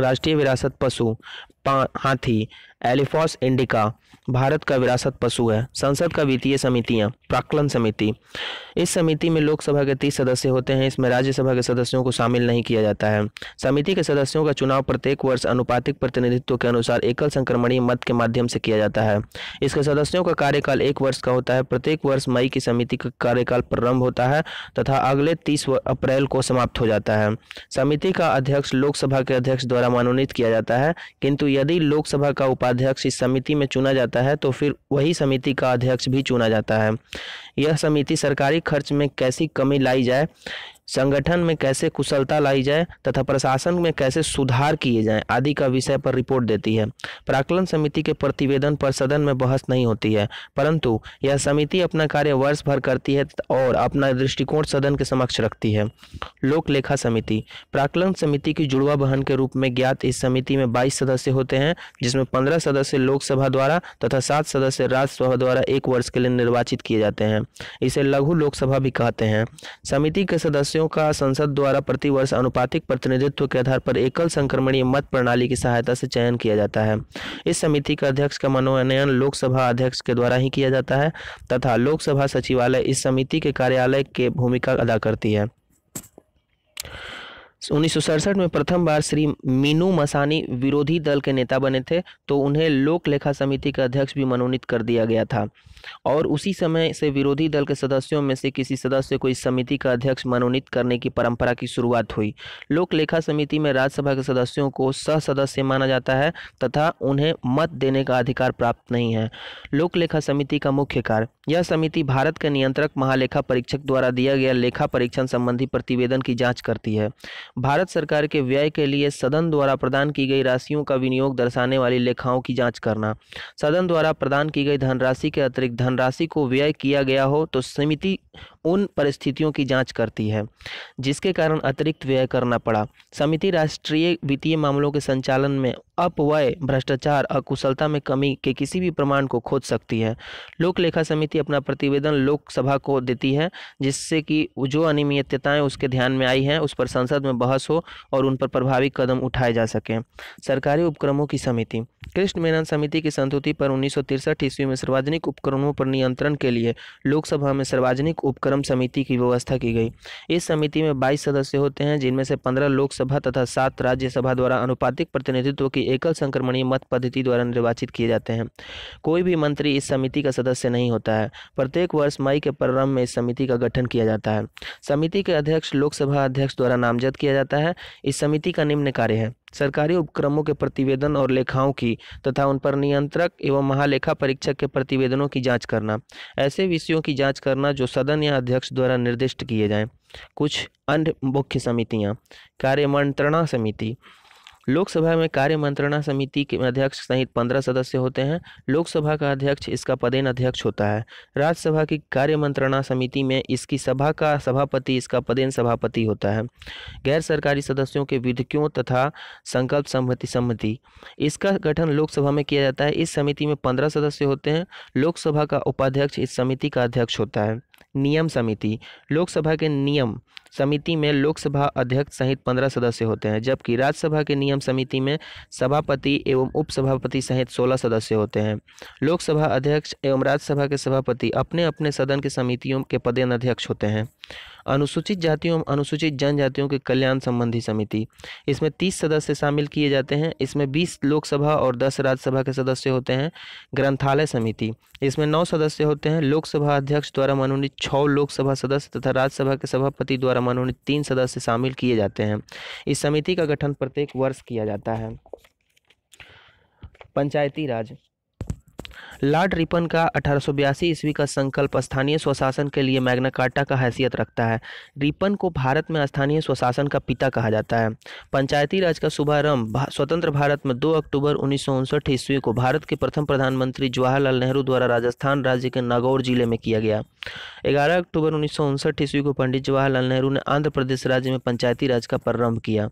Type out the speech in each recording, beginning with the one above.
राष्ट्रीय विरासत पशु। हाथी एलिफॉस इंडिका भारत का विरासत पशु है। संसद का वित्तीय समितियाँ प्राक्कलन समिति। इस समिति में लोकसभा के तीस सदस्य होते हैं। इसमें राज्यसभा के सदस्यों को शामिल नहीं किया जाता है। समिति के सदस्यों का चुनाव प्रत्येक वर्ष अनुपातिक प्रतिनिधित्व के अनुसार एकल संक्रमणीय मत के माध्यम से किया जाता है। इसके सदस्यों का कार्यकाल एक वर्ष का होता है। प्रत्येक वर्ष मई की समिति का कार्यकाल प्रारंभ होता है तथा अगले तीस अप्रैल को समाप्त हो जाता है। समिति का अध्यक्ष लोकसभा के अध्यक्ष द्वारा मनोनीत किया जाता है, किंतु यदि लोकसभा का उपाध्यक्ष इस समिति में चुना जाता है तो फिर वही समिति का अध्यक्ष भी चुना जाता है। यह समिति सरकारी खर्च में कैसी कमी लाई जाए संगठन में कैसे कुशलता लाई जाए तथा प्रशासन में कैसे सुधार किए जाएँ आदि का विषय पर रिपोर्ट देती है। प्राकलन समिति के प्रतिवेदन पर सदन में बहस नहीं होती है, परंतु यह समिति अपना कार्य वर्ष भर करती है और अपना दृष्टिकोण सदन के समक्ष रखती है। लोक लेखा समिति। प्राकलन समिति की जुड़वा बहन के रूप में ज्ञात इस समिति में बाईस सदस्य होते हैं, जिसमें पंद्रह सदस्य लोकसभा द्वारा तथा सात सदस्य राज्यसभा द्वारा एक वर्ष के लिए निर्वाचित किए जाते हैं। इसे लघु लोकसभा भी कहते हैं। समिति के सदस्य सदस्यों का संसद द्वारा प्रतिवर्ष अनुपातिक प्रतिनिधित्व के आधार पर एकल संक्रमणीय मत प्रणाली की सहायता से चयन किया जाता है। इस समिति का अध्यक्ष का मनोनयन लोकसभा अध्यक्ष के द्वारा ही किया जाता है तथा लोकसभा सचिवालय इस समिति के कार्यालय के भूमिका अदा करती है। उन्नीस सौ सड़सठ में प्रथम बार श्री मीनू मसानी विरोधी दल के नेता बने थे तो उन्हें लोक लेखा समिति का अध्यक्ष भी मनोनीत कर दिया गया था। और उसी समय से विरोधी दल के सदस्यों में से किसी सदस्य को इस समिति का अध्यक्ष मनोनीत करने की परंपरा की शुरुआत हुई। लोक लेखा समिति में राज्यसभा के सदस्यों को सह सदस्य माना जाता है, तथा उन्हें मत देने का अधिकार प्राप्त नहीं है। लोक लेखा समिति का मुख्य कार्य यह समिति भारत के नियंत्रक महालेखा परीक्षक द्वारा दिया गया लेखा परीक्षण संबंधी प्रतिवेदन की जाँच करती है। भारत सरकार के व्यय के लिए सदन द्वारा प्रदान की गई राशियों का विनियोग दर्शाने वाली लेखाओं की जाँच करना। सदन द्वारा प्रदान की गई धनराशि के अतिरिक्त धनराशि को व्यय किया गया हो तो समिति उन परिस्थितियों की जाँच करती है, जिसके कारण अतिरिक्त व्यय करना पड़ा। समिति राष्ट्रीय वित्तीय मामलों के संचालन में अपव्यय, भ्रष्टाचार, अकुशलता में कमी के किसी भी प्रमाण को खोज सकती है। लोक लेखा समिति अपना प्रतिवेदन लोकसभा को देती है, जिससे कि जो अनियमितताएँ उसके ध्यान में आई हैं, उस पर संसद में बहस हो और उन पर प्रभावी कदम उठाए जा सकें। सरकारी उपक्रमों की समिति। कृष्ण मेनन समिति की संतुति पर उन्नीस ईस्वी में सार्वजनिक उपक्रमों पर नियंत्रण के लिए लोकसभा में सार्वजनिक उपक्रम समिति की व्यवस्था की गई। इस समिति में बाईस सदस्य होते हैं, जिनमें से पंद्रह लोकसभा तथा सात राज्यसभा द्वारा अनुपातिक प्रतिनिधित्व की एकल संक्रमणीय मत पद्धति द्वारा निर्वाचित किए जाते हैं। कोई भी मंत्री इस समिति का सदस्य नहीं होता है। प्रत्येक वर्ष मई के प्रारंभ में इस समिति का गठन किया जाता है। समिति के अध्यक्ष, लोकसभा अध्यक्ष द्वारा नामजद किया जाता है। इस समिति का निम्न कार्य है। सरकारी उपक्रमों के प्रतिवेदन और लेखाओं की तथा उन पर नियंत्रक एवं महालेखा परीक्षक के प्रतिवेदनों की जाँच करना। ऐसे विषयों की जाँच करना जो सदन या अध्यक्ष द्वारा निर्दिष्ट किए जाएँ। कुछ अन्य मुख्य समितियाँ। कार्यमंत्रणा समिति। लोकसभा में कार्य मंत्रणा समिति के अध्यक्ष सहित पंद्रह सदस्य होते हैं। लोकसभा का अध्यक्ष इसका पदेन अध्यक्ष होता है। राज्यसभा की कार्य मंत्रणा समिति में इसकी सभा का सभापति, इसका पदेन सभापति होता है। गैर सरकारी सदस्यों के विधकों तथा संकल्प सम्मति सम्मति इसका गठन लोकसभा में किया जाता है। इस समिति में पंद्रह सदस्य होते हैं। लोकसभा का उपाध्यक्ष इस समिति का अध्यक्ष होता है। नियम समिति। लोकसभा के नियम। समिति में लोकसभा अध्यक्ष सहित पंद्रह सदस्य होते हैं, जबकि राज्यसभा के नियम समिति में सभापति एवं उपसभापति सहित सोलह सदस्य होते हैं। लोकसभा अध्यक्ष एवं राज्यसभा के सभापति अपने अपने सदन के समितियों के पदेन अध्यक्ष होते हैं। अनुसूचित जातियों एवं अनुसूचित जनजातियों के कल्याण संबंधी समिति। इसमें तीस सदस्य शामिल किए जाते हैं। इसमें बीस लोकसभा और दस राज्यसभा के सदस्य होते हैं। ग्रंथालय समिति। इसमें नौ सदस्य होते हैं। लोकसभा अध्यक्ष द्वारा मनोनीत छः लोकसभा सदस्य तथा राज्यसभा के सभापति द्वारा मनोनीत तीन सदस्य शामिल किए जाते हैं। इस समिति का गठन प्रत्येक वर्ष किया जाता है। पंचायती राज लॉर्ड रिपन का अठारह सौ बयासी ईस्वी का संकल्प स्थानीय स्वशासन के लिए मैग्ना कार्टा का हैसियत रखता है। रिपन को भारत में स्थानीय स्वशासन का पिता कहा जाता है। पंचायती राज का शुभारंभ स्वतंत्र भारत में 2 अक्टूबर उन्नीस ईस्वी को भारत के प्रथम प्रधानमंत्री जवाहरलाल नेहरू द्वारा राजस्थान राज्य के नागौर ज़िले में किया गया। 11 अक्टूबर उन्नीस सौ उनसठ ईस्वी को पंडित जवाहरलाल नेहरू ने आंध्र प्रदेश राज्य में पंचायती राज का प्रारंभ किया।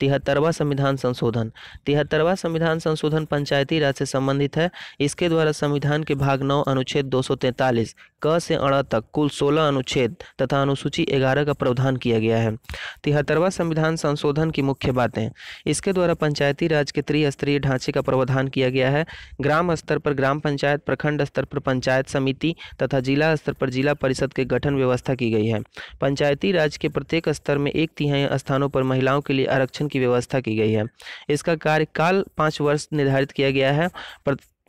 तिहत्तरवा संविधान संशोधन। तिहत्तरवा संविधान संशोधन पंचायती राज से संबंधित है। इसके द्वारा द्वारा संविधान के भाग नौ, अनुच्छेद 243 क से अड़ तक कुल 16 अनुच्छेद तथा अनुसूची 11 का प्रावधान किया गया है। तिहत्तरवा संविधान संशोधन की मुख्य बातें। इसके द्वारा पंचायती राज के त्रिस्तरीय ढांचे का प्रावधान किया गया है। ग्राम स्तर पर ग्राम पंचायत, प्रखंड स्तर पर पंचायत समिति तथा जिला स्तर पर जिला परिषद के गठन व्यवस्था की गई है। पंचायती राज के प्रत्येक स्तर में एक तिहाई स्थानों पर महिलाओं के लिए आरक्षण की व्यवस्था की गई है। इसका कार्यकाल पाँच वर्ष निर्धारित किया गया है।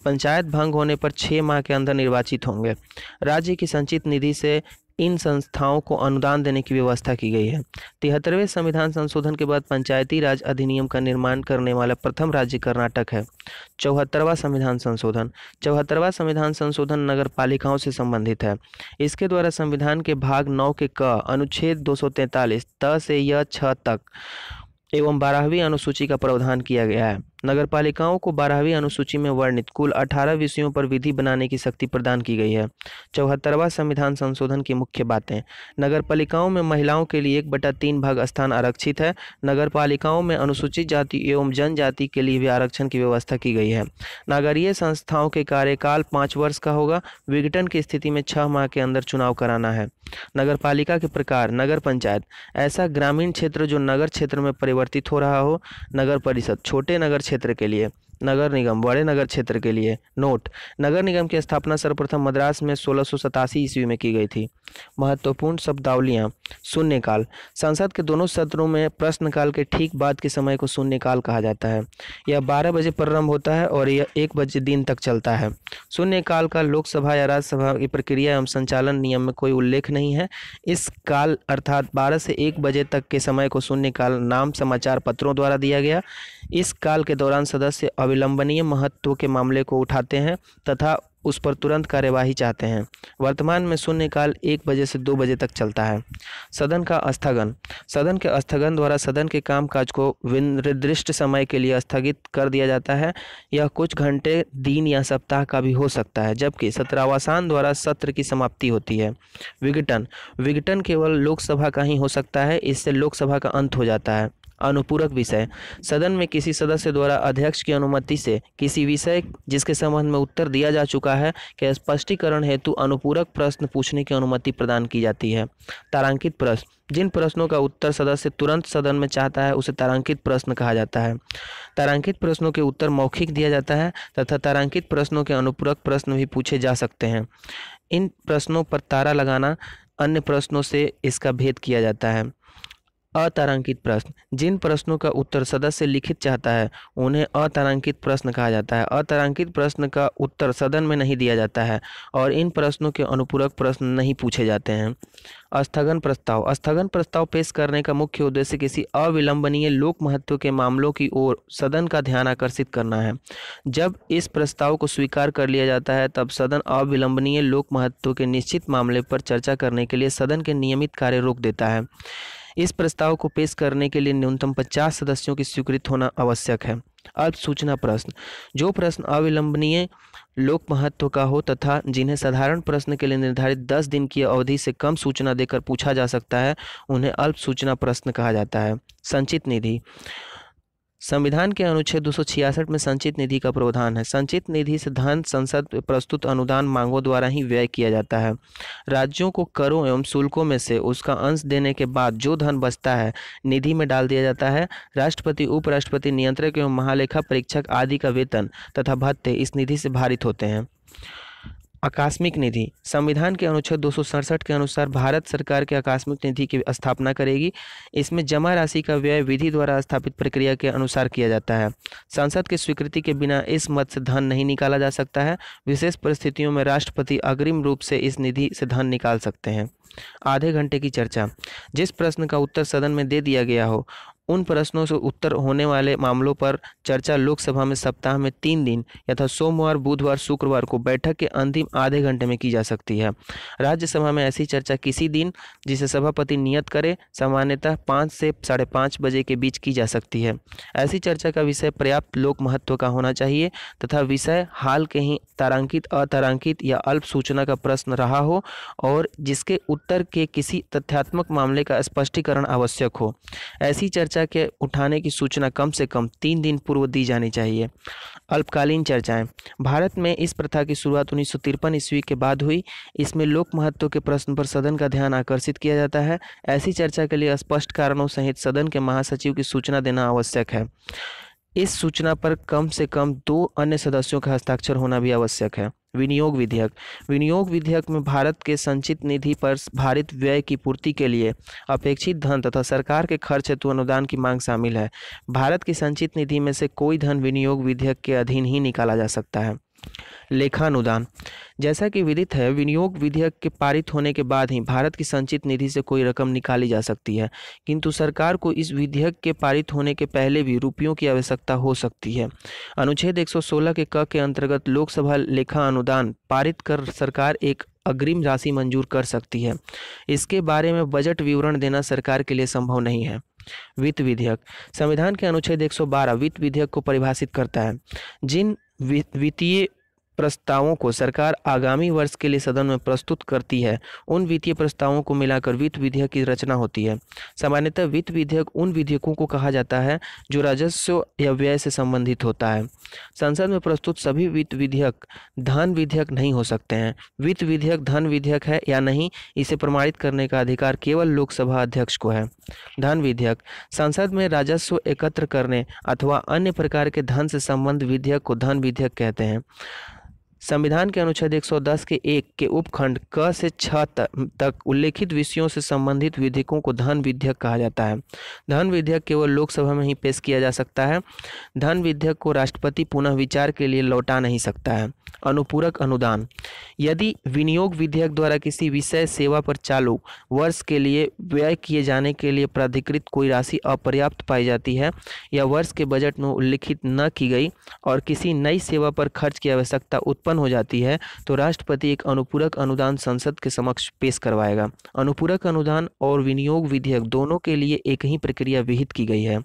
पंचायत भंग होने पर छः माह के अंदर निर्वाचित होंगे। राज्य की संचित निधि से इन संस्थाओं को अनुदान देने की व्यवस्था की गई है। तिहत्तरवें संविधान संशोधन के बाद पंचायती राज अधिनियम का निर्माण करने वाला प्रथम राज्य कर्नाटक है। चौहत्तरवा संविधान संशोधन। चौहत्तरवा संविधान संशोधन नगर पालिकाओं से संबंधित है। इसके द्वारा संविधान के भाग नौ के क अनुच्छेद 243 त से य, छ तक एवं बारहवीं अनुसूची का प्रावधान किया गया है। नगर पालिकाओं को बारहवीं अनुसूची में वर्णित कुल 18 विषयों पर विधि बनाने की शक्ति प्रदान की गई है। चौहत्तरवा संविधान संशोधन की मुख्य बातें। नगर पालिकाओं में महिलाओं के लिए एक बटा तीन भाग स्थान आरक्षित है। नगर पालिकाओं में अनुसूचित जाति एवं जनजाति के लिए भी आरक्षण की व्यवस्था की गई है। नागरीय संस्थाओं के कार्यकाल पाँच वर्ष का होगा। विघटन की स्थिति में छह माह के अंदर चुनाव कराना है। नगर पालिका के प्रकार। नगर पंचायत। ऐसा ग्रामीण क्षेत्र जो नगर क्षेत्र में परिवर्तित हो रहा हो, नगर परिषद। छोटे नगर क्षेत्र के लिए। नगर निगम, बड़े नगर क्षेत्र के लिए। नोट, नगर निगम की स्थापना सर्वप्रथम मद्रास में सोलह ईस्वी में की गई थी। महत्वपूर्ण शब्दावलियाँ, शून्यकाल। संसद के दोनों सत्रों में प्रश्नकाल के ठीक बाद के समय को शून्यकाल कहा जाता है। यह बारह बजे प्रारंभ होता है और यह एक बजे दिन तक चलता है। शून्यकाल का लोकसभा या राज्यसभा की प्रक्रिया एवं संचालन नियम में कोई उल्लेख नहीं है। इस काल अर्थात बारह से एक बजे तक के समय को शून्यकाल नाम समाचार पत्रों द्वारा दिया गया। इस काल के दौरान सदस्य अविलंबनीय महत्व के मामले को उठाते हैं तथा उस पर तुरंत कार्यवाही चाहते हैं। वर्तमान में शून्यकाल एक बजे से दो बजे तक चलता है। सदन का स्थगन। सदन के स्थगन द्वारा सदन के कामकाज को निर्दिष्ट समय के लिए स्थगित कर दिया जाता है। यह कुछ घंटे, दिन या सप्ताह का भी हो सकता है, जबकि सत्रावसान द्वारा सत्र की समाप्ति होती है। विघटन। विघटन केवल लोकसभा का ही हो सकता है, इससे लोकसभा का अंत हो जाता है। अनुपूरक विषय। सदन में किसी सदस्य द्वारा अध्यक्ष की अनुमति से किसी विषय जिसके संबंध में उत्तर दिया जा चुका है के स्पष्टीकरण हेतु अनुपूरक प्रश्न पूछने की अनुमति प्रदान की जाती है। तारांकित प्रश्न। जिन प्रश्नों का उत्तर सदस्य तुरंत सदन में चाहता है, उसे तारांकित प्रश्न कहा जाता है। तारांकित प्रश्नों के उत्तर मौखिक दिया जाता है, तथा तारांकित प्रश्नों के अनुपूरक प्रश्न भी पूछे जा सकते हैं। इन प्रश्नों पर तारा लगाना अन्य प्रश्नों से इसका भेद किया जाता है। अतारांकित प्रश्न। जिन प्रश्नों का उत्तर सदस्य लिखित चाहता है, उन्हें अतारांकित प्रश्न कहा जाता है। अतारांकित प्रश्न का उत्तर सदन में नहीं दिया जाता है और इन प्रश्नों के अनुपूरक प्रश्न नहीं पूछे जाते हैं। स्थगन प्रस्ताव। स्थगन प्रस्ताव पेश करने का मुख्य उद्देश्य किसी अविलंबनीय लोक महत्व के मामलों की ओर सदन का ध्यान आकर्षित करना है। जब इस प्रस्ताव को स्वीकार कर लिया जाता है, तब सदन अविलंबनीय लोक महत्व के निश्चित मामले पर चर्चा करने के लिए सदन के नियमित कार्य रोक देता है। इस प्रस्ताव को पेश करने के लिए न्यूनतम 50 सदस्यों की स्वीकृत होना आवश्यक है। अल्प सूचना प्रश्न। जो प्रश्न अविलंबनीय, लोक महत्व का हो तथा जिन्हें साधारण प्रश्न के लिए निर्धारित 10 दिन की अवधि से कम सूचना देकर पूछा जा सकता है, उन्हें अल्प सूचना प्रश्न कहा जाता है। संचित निधि। संविधान के अनुच्छेद दो सौ छियासठ में संचित निधि का प्रावधान है। संचित निधि से धन संसद प्रस्तुत अनुदान मांगों द्वारा ही व्यय किया जाता है। राज्यों को करों एवं शुल्कों में से उसका अंश देने के बाद जो धन बचता है, निधि में डाल दिया जाता है। राष्ट्रपति, उपराष्ट्रपति, नियंत्रक एवं महालेखा परीक्षक आदि का वेतन तथा भत्ते इस निधि से भारित होते हैं। आकस्मिक निधि। संविधान के अनुच्छेद दो सौ सड़सठ के अनुसार भारत सरकार के आकस्मिक निधि की स्थापना करेगी। इसमें जमा राशि का व्यय विधि द्वारा स्थापित प्रक्रिया के अनुसार किया जाता है। संसद की स्वीकृति के बिना इस मत से धन नहीं निकाला जा सकता है। विशेष परिस्थितियों में राष्ट्रपति अग्रिम रूप से इस निधि से धन निकाल सकते हैं। आधे घंटे की चर्चा। जिस प्रश्न का उत्तर सदन में दे दिया गया हो, उन प्रश्नों से उत्तर होने वाले मामलों पर चर्चा लोकसभा में सप्ताह में तीन दिन यथा सोमवार, बुधवार, शुक्रवार को बैठक के अंतिम आधे घंटे में की जा सकती है। राज्यसभा में ऐसी चर्चा किसी दिन जिसे सभापति नियत करे, सामान्यतः पाँच से साढ़े पाँच बजे के बीच की जा सकती है। ऐसी चर्चा का विषय पर्याप्त लोक महत्व का होना चाहिए तथा विषय हाल के ही तारांकित, अतारांकित या अल्प सूचना का प्रश्न रहा हो और जिसके उत्तर के किसी तथ्यात्मक मामले का स्पष्टीकरण आवश्यक हो। ऐसी चर्चा के उठाने की सूचना कम से कम तीन दिन पूर्व दी जानी चाहिए। अल्पकालीन चर्चाएँ। भारत में इस प्रथा की शुरुआत उन्नीस सौ तिरपन ईस्वी के बाद हुई। इसमें लोक महत्व के प्रश्न पर सदन का ध्यान आकर्षित किया जाता है। ऐसी चर्चा के लिए स्पष्ट कारणों सहित सदन के महासचिव की सूचना देना आवश्यक है। इस सूचना पर कम से कम दो अन्य सदस्यों का हस्ताक्षर होना भी आवश्यक है। विनियोग विधेयक। विनियोग विधेयक में भारत के संचित निधि पर भारित व्यय की पूर्ति के लिए अपेक्षित धन तथा सरकार के खर्च हेतु अनुदान की मांग शामिल है। भारत की संचित निधि में से कोई धन विनियोग विधेयक के अधीन ही निकाला जा सकता है। लेखानुदान। जैसा कि विदित है, विनियोग विधेयक के पारित होने के बाद ही भारत की संचित निधि से कोई रकम निकाली जा सकती है, किंतु सरकार को इस विधेयक के पारित होने के पहले भी रुपयों की आवश्यकता हो सकती है। अनुच्छेद 116 के क के अंतर्गत लोकसभा लेखा अनुदान पारित कर सरकार एक अग्रिम राशि मंजूर कर सकती है। इसके बारे में बजट विवरण देना सरकार के लिए संभव नहीं है। वित्त विधेयक। संविधान के अनुच्छेद 112 वित्त विधेयक को परिभाषित करता है। जिन वित्तीय प्रस्तावों को सरकार आगामी वर्ष के लिए सदन में प्रस्तुत करती है। उन वित्तीय प्रस्तावों को मिलाकर वित्त विधेयक की रचना होती है। सामान्यतः वित्त विधेयक उन विधेयकों को कहा जाता है जो राजस्व या व्यय से संबंधित होता है। संसद में प्रस्तुत सभी वित्त विधेयक धन विधेयक नहीं हो सकते हैं। वित्त विधेयक धन विधेयक है या नहीं, इसे प्रमाणित करने का अधिकार केवल लोकसभा अध्यक्ष को है। धन विधेयक संसद में राजस्व एकत्र करने अथवा अन्य प्रकार के धन से संबंध विधेयक को धन विधेयक कहते हैं। संविधान के अनुच्छेद 110 के एक के उपखंड क से छ तक उल्लेखित विषयों से संबंधित विधेयकों को धन विधेयक कहा जाता है। धन विधेयक केवल लोकसभा में ही पेश किया जा सकता है। धन विधेयक को राष्ट्रपति पुनः विचार के लिए लौटा नहीं सकता है। अनुपूरक अनुदान। यदि विनियोग विधेयक द्वारा किसी विषय सेवा पर चालू वर्ष के लिए व्यय किए जाने के लिए प्राधिकृत कोई राशि अपर्याप्त पाई जाती है या वर्ष के बजट में उल्लिखित न की गई और किसी नई सेवा पर खर्च की आवश्यकता उत्पन्न हो जाती है तो राष्ट्रपति एक अनुपूरक अनुदान संसद के समक्ष पेश करवाएगा। अनुपूरक अनुदान और विनियोग विधेयक दोनों के लिए एक ही प्रक्रिया विहित की गई है।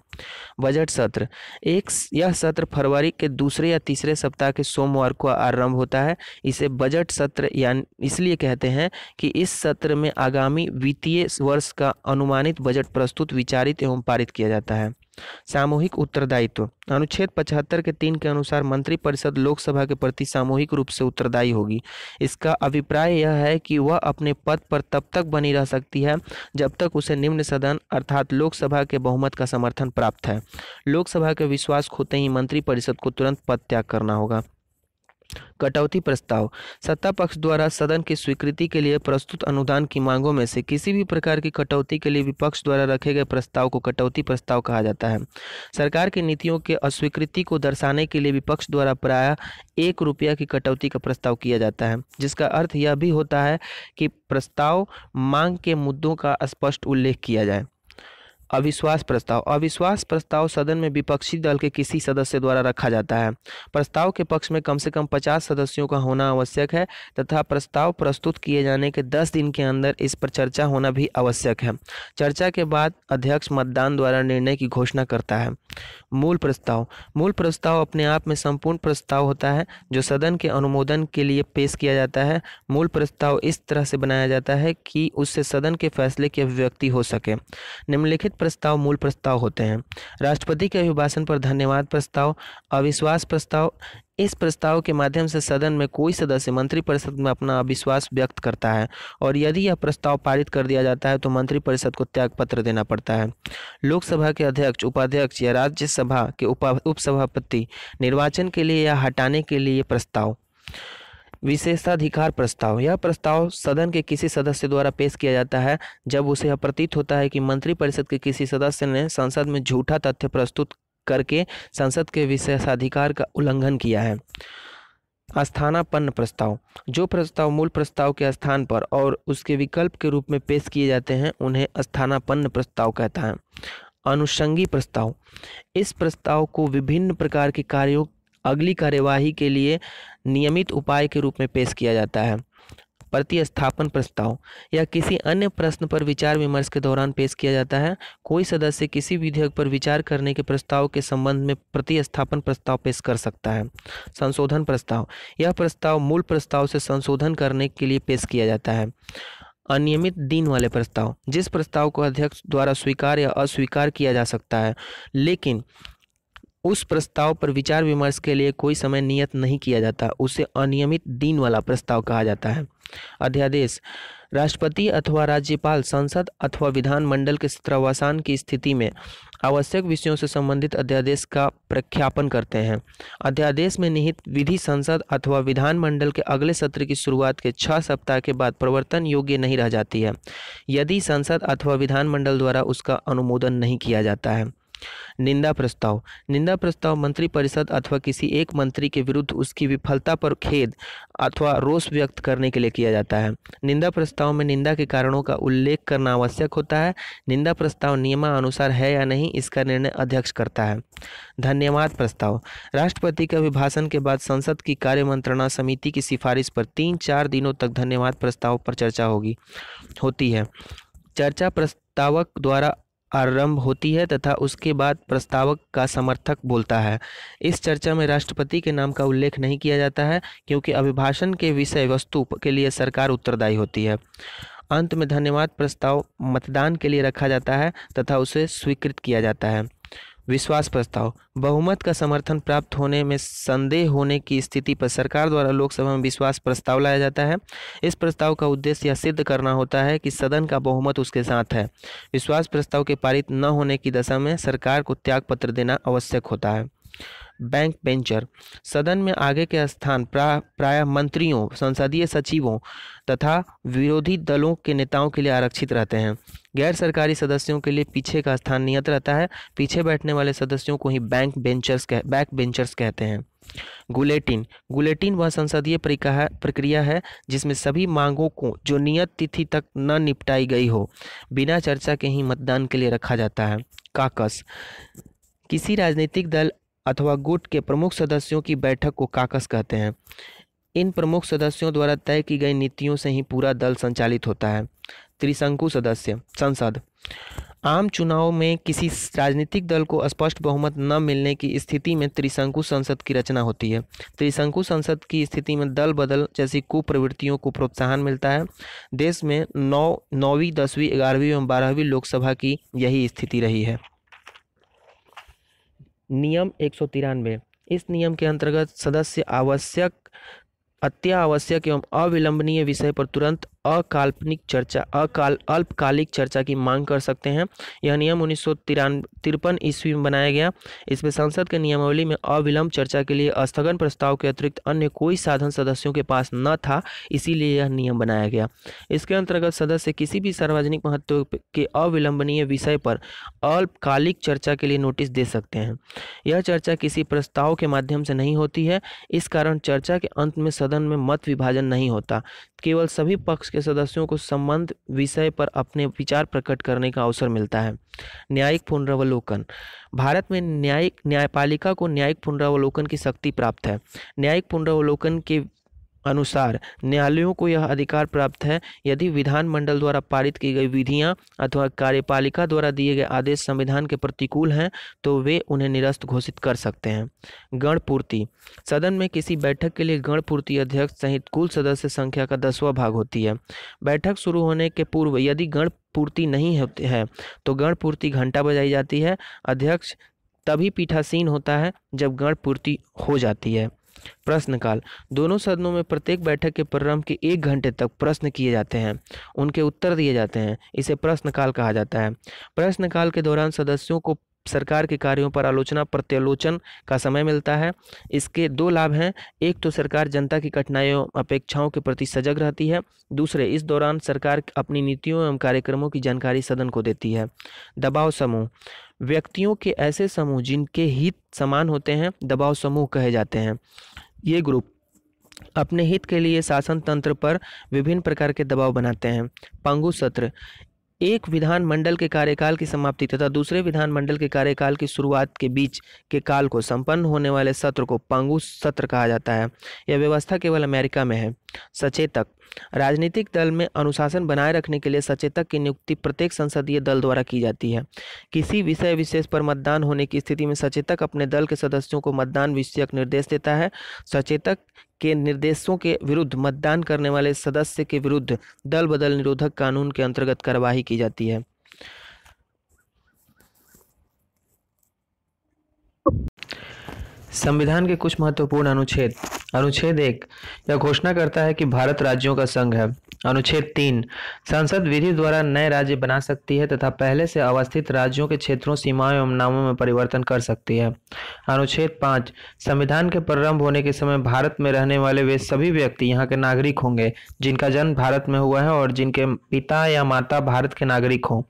बजट सत्र। एक यह सत्र फरवरी के दूसरे या तीसरे सप्ताह के सोमवार को आरंभ होता है। इसे बजट सत्र या इसलिए कहते हैं कि इस सत्र में आगामी वित्तीय वर्ष का अनुमानित बजट प्रस्तुत, विचारित एवं पारित किया जाता है। सामूहिक उत्तरदायित्व। अनुच्छेद पचहत्तर के तीन के अनुसार मंत्रिपरिषद लोकसभा के प्रति सामूहिक रूप से उत्तरदायी होगी। इसका अभिप्राय यह है कि वह अपने पद पर तब तक बनी रह सकती है, जब तक उसे निम्न सदन अर्थात लोकसभा के बहुमत का समर्थन प्राप्त है। लोकसभा के विश्वास खोते ही मंत्रिपरिषद को तुरंत पद त्याग करना होगा। कटौती प्रस्ताव। सत्ता पक्ष द्वारा सदन की स्वीकृति के लिए प्रस्तुत अनुदान की मांगों में से किसी भी प्रकार की कटौती के लिए विपक्ष द्वारा रखे गए प्रस्ताव को कटौती प्रस्ताव कहा जाता है। सरकार की नीतियों के अस्वीकृति को दर्शाने के लिए विपक्ष द्वारा प्राय एक रुपया की कटौती का प्रस्ताव किया जाता है, जिसका अर्थ यह भी होता है कि प्रस्ताव मांग के मुद्दों का स्पष्ट उल्लेख किया जाए। अविश्वास प्रस्ताव। अविश्वास प्रस्ताव सदन में विपक्षी दल के किसी सदस्य द्वारा रखा जाता है। प्रस्ताव के पक्ष में कम से कम 50 सदस्यों का होना आवश्यक है तथा प्रस्ताव प्रस्तुत किए जाने के 10 दिन के अंदर इस पर चर्चा होना भी आवश्यक है। चर्चा के बाद अध्यक्ष मतदान द्वारा निर्णय की घोषणा करता है। मूल प्रस्ताव। मूल प्रस्ताव अपने आप में संपूर्ण प्रस्ताव होता है, जो सदन के अनुमोदन के लिए पेश किया जाता है। मूल प्रस्ताव इस तरह से बनाया जाता है कि उससे सदन के फैसले की अभिव्यक्ति हो सके। निम्नलिखित प्रस्ताव, मूल प्रस्ताव होते हैं। राष्ट्रपति के अभिभाषण पर धन्यवाद प्रस्ताव, अविश्वास प्रस्ताव। इस प्रस्ताव के माध्यम से सदन में कोई सदस्य मंत्रिपरिषद में अपना अविश्वास व्यक्त करता है और यदि यह प्रस्ताव पारित कर दिया जाता है तो मंत्रिपरिषद को त्याग पत्र देना पड़ता है। लोकसभा के अध्यक्ष, उपाध्यक्ष या राज्यसभा के उपसभापति निर्वाचन के लिए या हटाने के लिए प्रस्ताव। विशेषाधिकार प्रस्ताव। यह प्रस्ताव सदन के किसी सदस्य द्वारा पेश किया जाता है, जब उसे प्रतीत होता है कि मंत्रिपरिषद के किसी सदस्य ने संसद में झूठा तथ्य प्रस्तुत करके संसद के विशेषाधिकार का उल्लंघन किया है। स्थानापन्न प्रस्ताव। जो प्रस्ताव मूल प्रस्ताव के स्थान पर और उसके विकल्प के रूप में पेश किए जाते हैं, उन्हें स्थानापन्न प्रस्ताव कहता है। अनुषंगी प्रस्ताव। इस प्रस्ताव को विभिन्न प्रकार के कार्यों अगली कार्यवाही के लिए नियमित उपाय के रूप में पेश किया जाता है। प्रतिस्थापन प्रस्ताव। या किसी अन्य प्रश्न पर विचार विमर्श के दौरान पेश किया जाता है। कोई सदस्य किसी विधेयक पर विचार करने के प्रस्ताव के संबंध में प्रतिस्थापन प्रस्ताव पेश कर सकता है। संशोधन प्रस्ताव। यह प्रस्ताव मूल प्रस्ताव से संशोधन करने के लिए पेश किया जाता है। अनियमित दिन वाले प्रस्ताव। जिस प्रस्ताव को अध्यक्ष द्वारा स्वीकार या अस्वीकार किया जा सकता है। लेकिन उस प्रस्ताव पर विचार विमर्श के लिए कोई समय नियत नहीं किया जाता, उसे अनियमित दिन वाला प्रस्ताव कहा जाता है। अध्यादेश, राष्ट्रपति अथवा राज्यपाल, संसद अथवा विधानमंडल के सत्रावसान की स्थिति में आवश्यक विषयों से संबंधित अध्यादेश का प्रख्यापन करते हैं। अध्यादेश में निहित विधि संसद अथवा विधानमंडल के अगले सत्र की शुरुआत के छः सप्ताह के बाद प्रवर्तन योग्य नहीं रह जाती है, यदि संसद अथवा विधानमंडल द्वारा उसका अनुमोदन नहीं किया जाता है। निंदा प्रस्ताव। निंदा प्रस्ताव मंत्रिपरिषद अथवा किसी एक मंत्री के विरुद्ध उसकी विफलता पर खेद अथवा रोष व्यक्त करने के लिए किया जाता है। निंदा प्रस्ताव में निंदा के कारणों का उल्लेख करना आवश्यक होता है। निंदा प्रस्ताव नियमानुसार है या नहीं, इसका निर्णय अध्यक्ष करता है। धन्यवाद प्रस्ताव। राष्ट्रपति के अभिभाषण के बाद संसद की कार्य मंत्रणा समिति की सिफारिश पर तीन चार दिनों तक धन्यवाद प्रस्ताव पर चर्चा होगी, होती है। चर्चा प्रस्तावक द्वारा आरंभ होती है तथा उसके बाद प्रस्तावक का समर्थक बोलता है। इस चर्चा में राष्ट्रपति के नाम का उल्लेख नहीं किया जाता है, क्योंकि अभिभाषण के विषय वस्तु के लिए सरकार उत्तरदायी होती है। अंत में धन्यवाद, प्रस्ताव मतदान के लिए रखा जाता है तथा उसे स्वीकृत किया जाता है। विश्वास प्रस्ताव बहुमत का समर्थन प्राप्त होने में संदेह होने की स्थिति पर सरकार द्वारा लोकसभा में विश्वास प्रस्ताव लाया जाता है। इस प्रस्ताव का उद्देश्य यह सिद्ध करना होता है कि सदन का बहुमत उसके साथ है। विश्वास प्रस्ताव के पारित न होने की दशा में सरकार को त्यागपत्र देना आवश्यक होता है। बैंक बेंचर सदन में आगे के स्थान प्रा, प्राय मंत्रियों संसदीय सचिवों तथा विरोधी दलों के नेताओं के लिए आरक्षित रहते हैं। गैर सरकारी सदस्यों के लिए पीछे का स्थान नियत रहता है। पीछे बैठने वाले सदस्यों को ही बैंक बेंचर्स कह बैक बेंचर्स कहते हैं। गुलेटिन गुलेटिन वह संसदीय प्रक्रिया है जिसमें सभी मांगों को जो नियत तिथि तक न निपटाई गई हो बिना चर्चा के ही मतदान के लिए रखा जाता है। काकस किसी राजनीतिक दल अथवा गुट के प्रमुख सदस्यों की बैठक को काकस कहते हैं। इन प्रमुख सदस्यों द्वारा तय की गई नीतियों से ही पूरा दल संचालित होता है। त्रिशंकु सदस्य, संसद। आम चुनाव में किसी राजनीतिक दल को स्पष्ट बहुमत न मिलने की स्थिति में त्रिशंकु संसद की रचना होती है। त्रिशंकु संसद की स्थिति में दल बदल जैसी कुप्रवृत्तियों को प्रोत्साहन मिलता है। देश में नौ, नौवीं, दसवीं, ग्यारहवीं एवं बारहवीं लोकसभा की यही स्थिति रही है। नियम एक सौ तिरानवे। इस नियम के अंतर्गत सदस्य आवश्यक, अत्यावश्यक एवं अविलंबनीय विषय पर तुरंत अकाल्पनिक चर्चा, अकाल, अल्पकालिक चर्चा की मांग कर सकते हैं। यह नियम उन्नीस सौ तिरपन ईस्वी में बनाया गया। इसमें संसद के नियमावली में अविलंब चर्चा के लिए स्थगन प्रस्ताव के अतिरिक्त अन्य कोई साधन सदस्यों के पास न था, इसीलिए यह नियम बनाया गया। इसके अंतर्गत सदस्य किसी भी सार्वजनिक महत्व के अविलंबनीय विषय पर अल्पकालिक चर्चा के लिए नोटिस दे सकते हैं। यह चर्चा किसी प्रस्ताव के माध्यम से नहीं होती है। इस कारण चर्चा के अंत में सदन में मत विभाजन नहीं होता। केवल सभी पक्ष के सदस्यों को संबंध विषय पर अपने विचार प्रकट करने का अवसर मिलता है। न्यायिक पुनरावलोकन। भारत में न्यायिक, न्यायपालिका को न्यायिक पुनरावलोकन की शक्ति प्राप्त है। न्यायिक पुनरावलोकन के अनुसार, न्यायालयों को यह अधिकार प्राप्त है यदि विधानमंडल द्वारा पारित की गई विधियाँ अथवा कार्यपालिका द्वारा दिए गए आदेश संविधान के प्रतिकूल हैं तो वे उन्हें निरस्त घोषित कर सकते हैं। गणपूर्ति सदन में किसी बैठक के लिए गणपूर्ति अध्यक्ष सहित कुल सदस्य संख्या का दसवां भाग होती है। बैठक शुरू होने के पूर्व यदि गण पूर्ति नहीं होती है तो गण पूर्ति घंटा बजाई जाती है। अध्यक्ष तभी पीठासीन होता है जब गण पूर्ति हो जाती है। प्रश्नकाल दोनों सदनों में प्रत्येक बैठक के प्रारंभ के एक घंटे तक प्रश्न किए जाते हैं। उनके उत्तर दिए जाते हैं। इसे प्रश्नकाल कहा जाता है। प्रश्नकाल के दौरान सदस्यों को सरकार के कार्यों पर आलोचना, प्रत्यालोचन का समय मिलता है। इसके दो लाभ हैं। एक तो सरकार जनता की कठिनाइयों, अपेक्षाओं के प्रति सजग रहती है। दूसरे, इस दौरान सरकार अपनी नीतियों एवं कार्यक्रमों की जानकारी सदन को देती है। दबाव समूह। व्यक्तियों के ऐसे समूह जिनके हित समान होते हैं, दबाव समूह कहे जाते हैं। ये ग्रुप अपने हित के लिए शासन तंत्र पर विभिन्न प्रकार के दबाव बनाते हैं। पंगु सत्र। एक विधानमंडल के कार्यकाल की समाप्ति तथा दूसरे विधानमंडल के कार्यकाल की शुरुआत के बीच के काल को संपन्न होने वाले सत्र को पंगु सत्र कहा जाता है। यह व्यवस्था केवल अमेरिका में है। सचेतक राजनीतिक दल में अनुशासन बनाए रखने के लिए सचेतक की नियुक्ति प्रत्येक संसदीय दल द्वारा की जाती है। किसी विषय विशेष पर मतदान होने की स्थिति में सचेतक अपने दल के सदस्यों को मतदान विषयक निर्देश देता है। सचेतक के निर्देशों के विरुद्ध मतदान करने वाले सदस्य के विरुद्ध दल बदल निरोधक कानून के अंतर्गत कार्यवाही की जाती है। संविधान के कुछ महत्वपूर्ण अनुच्छेद। अनुच्छेद एक, यह घोषणा करता है कि भारत राज्यों का संघ है। अनुच्छेद तीन, संसद विधि द्वारा नए राज्य बना सकती है तथा पहले से अवस्थित राज्यों के क्षेत्रों, सीमाओं एवं नामों में परिवर्तन कर सकती है। अनुच्छेद पाँच, संविधान के प्रारंभ होने के समय भारत में रहने वाले वे सभी व्यक्ति यहाँ के नागरिक होंगे, जिनका जन्म भारत में हुआ है और जिनके पिता या माता भारत के नागरिक हों।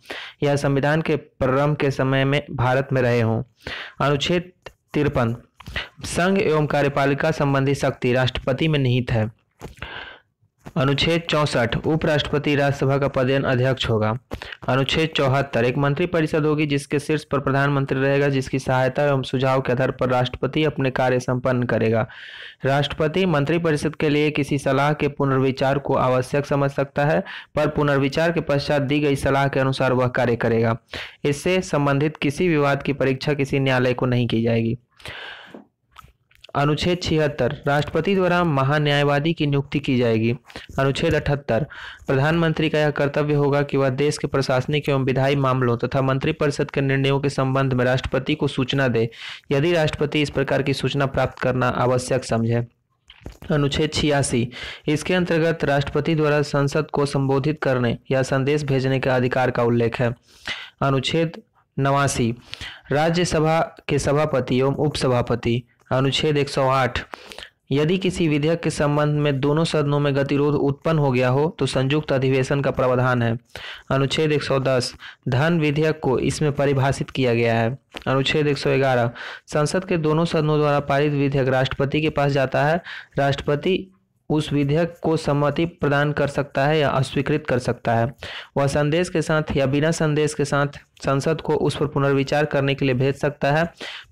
या संविधान के प्रारंभ के समय में भारत में रहे हों। अनुच्छेद तिरपन संघ एवं कार्यपालिका संबंधी शक्ति राष्ट्रपति में निहित है। अनुच्छेद चौसठ, उपराष्ट्रपति राज्यसभा का पदेन अध्यक्ष होगा। अनुच्छेद चौहत्तर, एक मंत्रिपरिषद होगी जिसके शीर्ष पर प्रधानमंत्री रहेगा, जिसकी सहायता एवं सुझाव के आधार पर राष्ट्रपति अपने कार्य संपन्न करेगा। राष्ट्रपति मंत्रिपरिषद के लिए किसी सलाह के पुनर्विचार को आवश्यक समझ सकता है, पर पुनर्विचार के पश्चात दी गई सलाह के अनुसार वह कार्य करेगा। इससे संबंधित किसी विवाद की परीक्षा किसी न्यायालय को नहीं की जाएगी। अनुच्छेद छिहत्तर, राष्ट्रपति द्वारा महान्यायवादी की नियुक्ति की जाएगी। अनुच्छेद अठहत्तर, प्रधानमंत्री का यह कर्तव्य होगा कि वह देश के प्रशासनिक एवं विधायी मामलों तथा मंत्रिपरिषद के निर्णयों के संबंध में राष्ट्रपति को सूचना दे, यदि राष्ट्रपति इस प्रकार की सूचना प्राप्त करना आवश्यक समझे। अनुच्छेद छियासी, इसके अंतर्गत राष्ट्रपति द्वारा संसद को संबोधित करने या संदेश भेजने के अधिकार का उल्लेख है। अनुच्छेद नवासी, राज्यसभा के सभापति एवं उपसभापति अनुच्छेद 108 यदि किसी विधेयक के संबंध में दोनों सदनों में गतिरोध उत्पन्न हो गया हो तो संयुक्त अधिवेशन का प्रावधान है। अनुच्छेद 110 धन विधेयक को इसमें परिभाषित किया गया है। अनुच्छेद 111 संसद के दोनों सदनों द्वारा पारित विधेयक राष्ट्रपति के पास जाता है। राष्ट्रपति उस विधेयक को सम्मति प्रदान कर सकता है या अस्वीकृत कर सकता है। वह संदेश के साथ या बिना संदेश के साथ संसद को उस पर पुनर्विचार करने के लिए भेज सकता है।